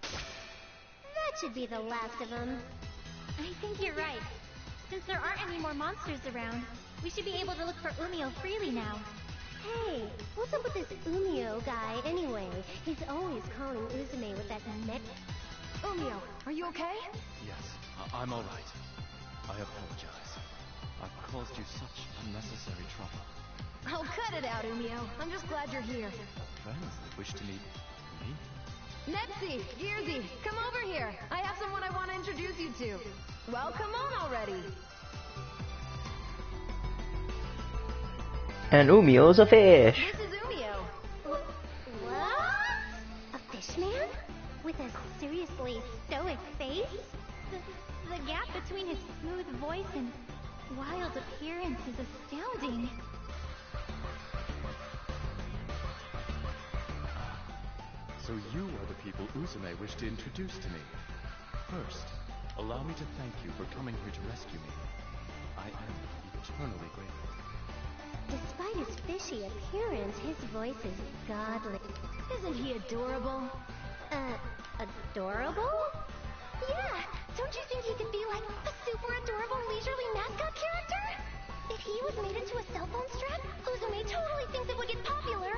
Speaker 1: That should be the last of them.
Speaker 5: I think you're right. Since there aren't any more monsters around, we should be able to look for Umio freely now.
Speaker 1: Hey, what's up with this Umio guy anyway? He's always calling Uzume with that neck.
Speaker 3: Umio, are you okay?
Speaker 4: Yes, I- I'm all right. I apologize. I've caused you such unnecessary trouble.
Speaker 3: Oh, cut it out, Umio. I'm just glad you're here.
Speaker 4: Friends that wish to meet me?
Speaker 3: Nepsy, Gearsy, come over here. I have someone I want to introduce you to. Well, come on already.
Speaker 2: And Umio's a fish.
Speaker 3: This is Umio.
Speaker 1: What? A fish man? With a seriously stoic face?
Speaker 5: The, the gap between his smooth voice and wild appearance is astounding.
Speaker 4: So you are the people Uzume wished to introduce to me. First, allow me to thank you for coming here to rescue me. I am eternally grateful.
Speaker 1: Despite his fishy appearance, his voice is godly.
Speaker 3: Isn't he adorable?
Speaker 1: Uh, adorable?
Speaker 5: Yeah, don't you think he could be like a super adorable leisurely mascot character? If he was made into a cell phone strap, Uzume totally thinks it would get popular.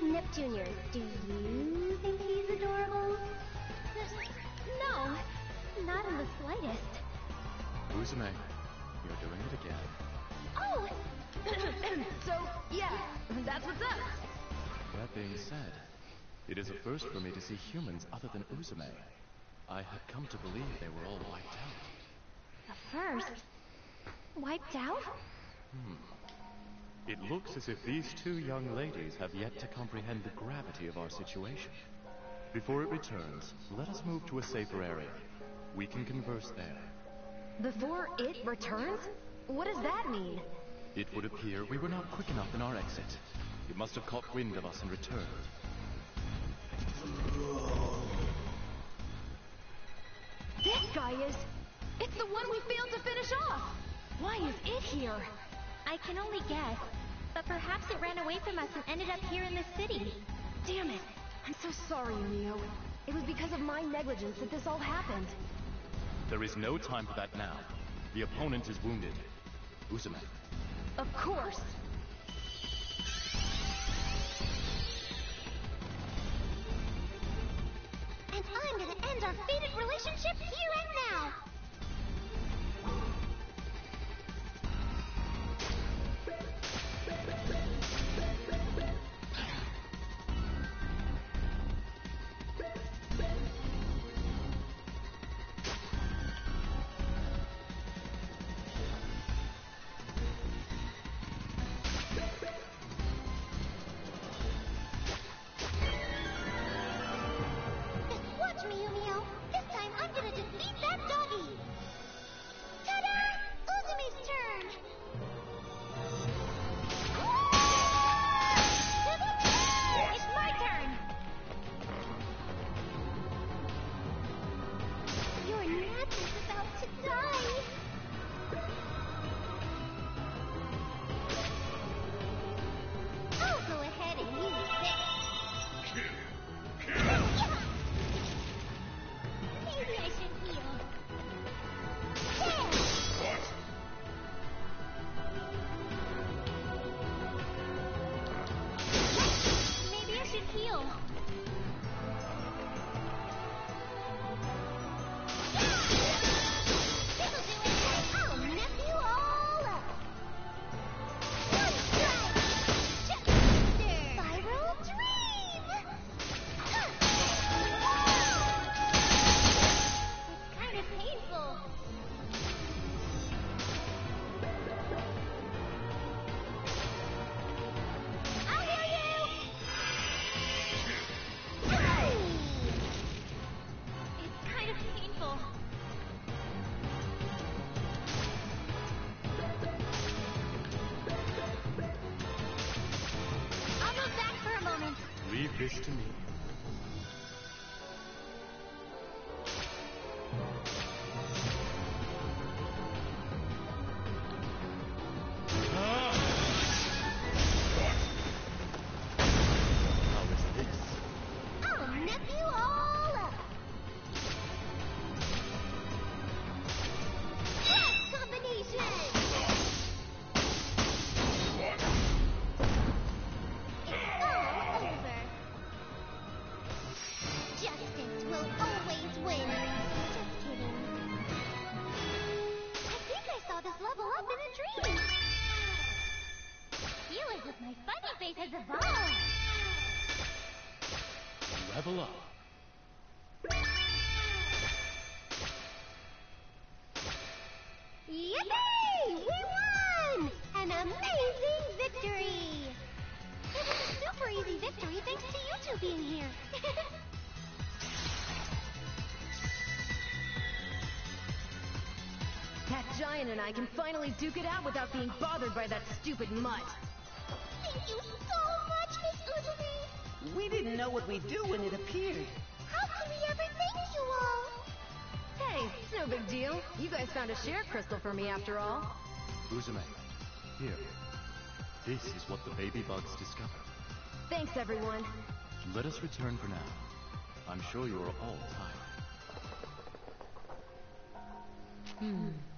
Speaker 1: Nep Jr., do you think he's adorable?
Speaker 5: No, not in the slightest.
Speaker 4: Uzume, you're doing it again.
Speaker 5: Oh,
Speaker 3: so, yeah, that's what's up.
Speaker 4: That being said, it is a first for me to see humans other than Uzume. I had come to believe they were all wiped out.
Speaker 5: the first. Wiped out? Hmm.
Speaker 4: It looks as if these two young ladies have yet to comprehend the gravity of our situation. Before it returns, let us move to a safer area. We can converse there.
Speaker 3: Before it returns? What does that mean?
Speaker 4: It would appear we were not quick enough in our exit. It must have caught wind of us and returned.
Speaker 3: This guy is. It's the one we failed to finish off. Why is it here?
Speaker 5: I can only guess. But perhaps it ran away from us and ended up here in the city.
Speaker 3: Damn it. I'm so sorry, Umio. It was because of my negligence that this all happened.
Speaker 4: There is no time for that now. The opponent is wounded. Uzume,
Speaker 3: Of course.
Speaker 5: And I'm gonna end our fated relationship here and now. Funny face.
Speaker 4: Level up.
Speaker 1: Yippee! We won! An amazing victory! It was a super easy victory thanks to you two being here.
Speaker 3: That giant and I can finally duke it out without being bothered by that stupid mutt.
Speaker 10: Know what we'd do when it appeared.
Speaker 1: How can we ever thank you all?
Speaker 3: Hey, it's no big deal. You guys found a share crystal for me after all.
Speaker 4: Uzume, here. This is what the baby bugs discovered.
Speaker 3: Thanks, everyone.
Speaker 4: Let us return for now. I'm sure you are all tired.
Speaker 1: Please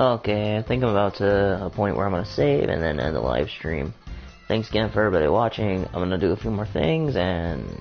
Speaker 2: Okay, I think I'm about to a point where I'm gonna save and then end the live stream. Thanks again for everybody watching. I'm gonna do a few more things and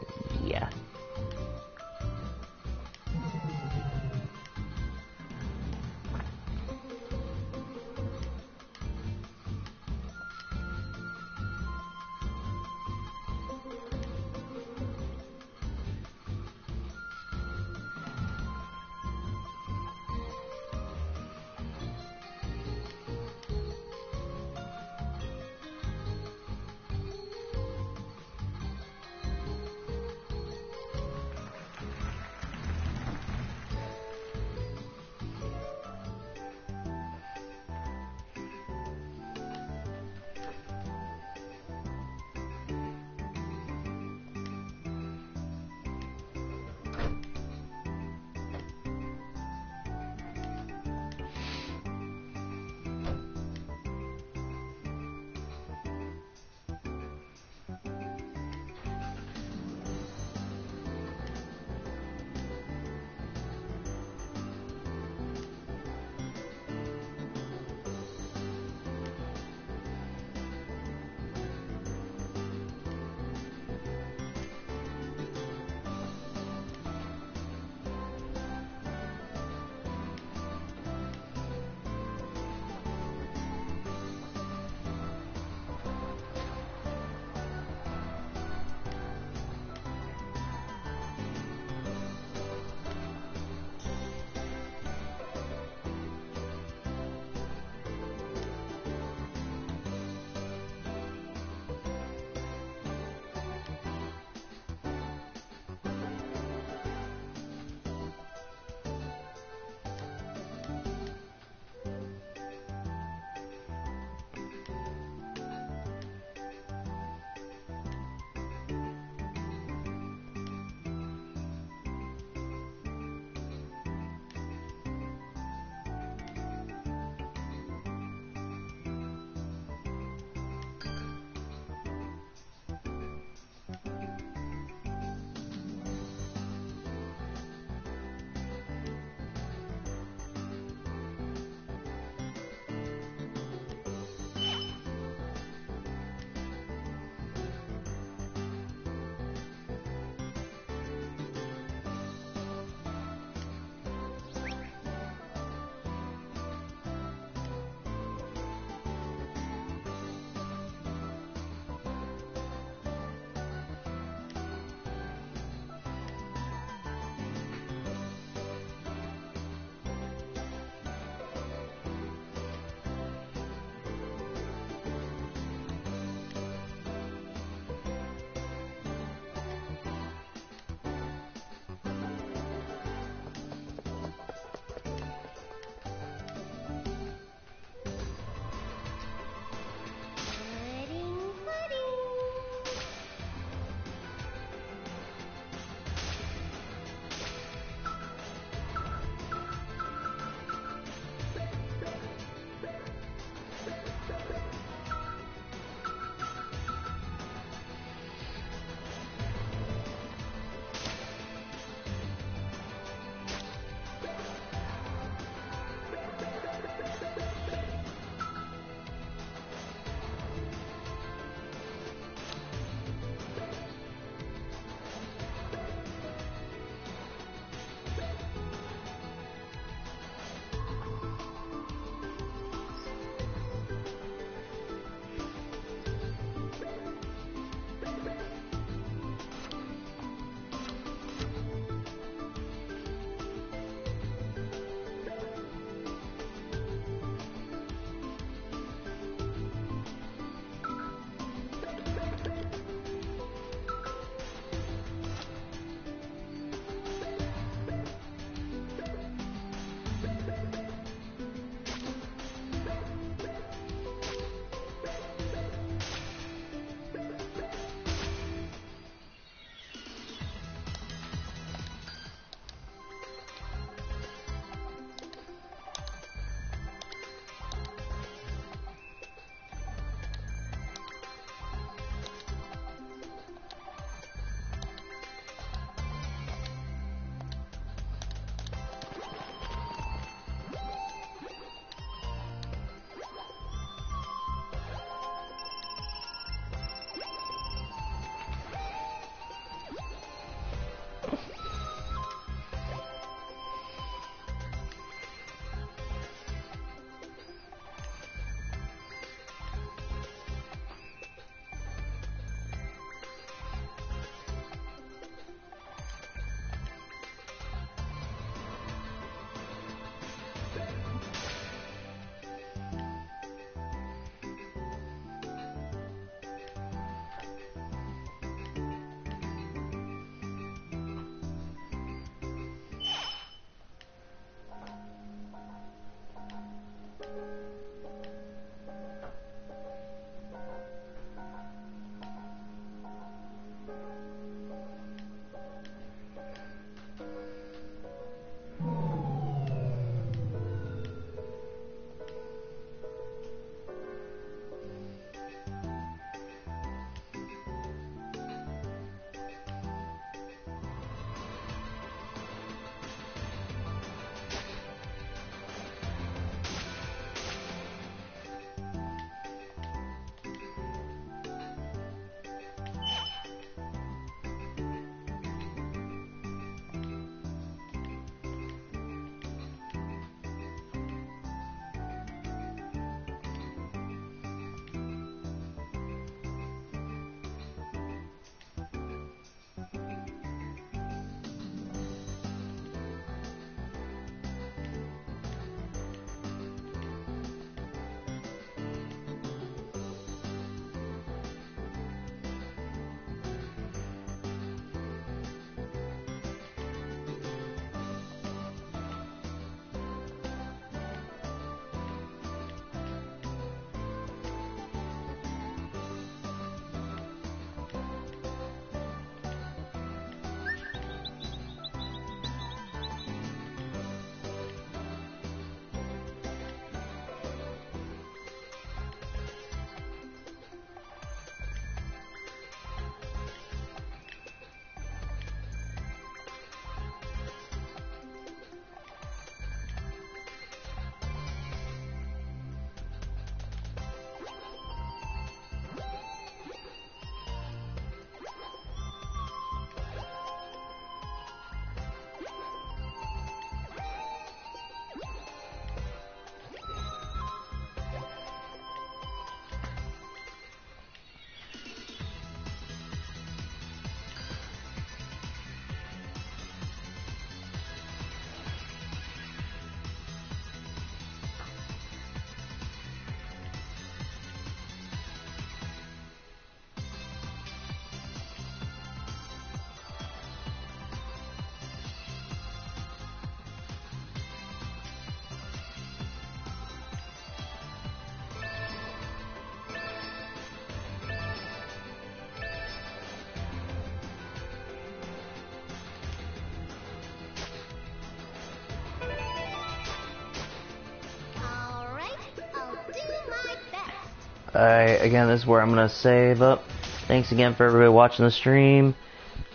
Speaker 2: Alright, again, this is where I'm going to save up. Thanks again for everybody watching the stream.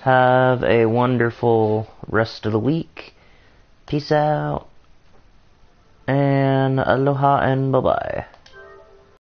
Speaker 2: Have a wonderful rest of the week. Peace out. And aloha and bye bye.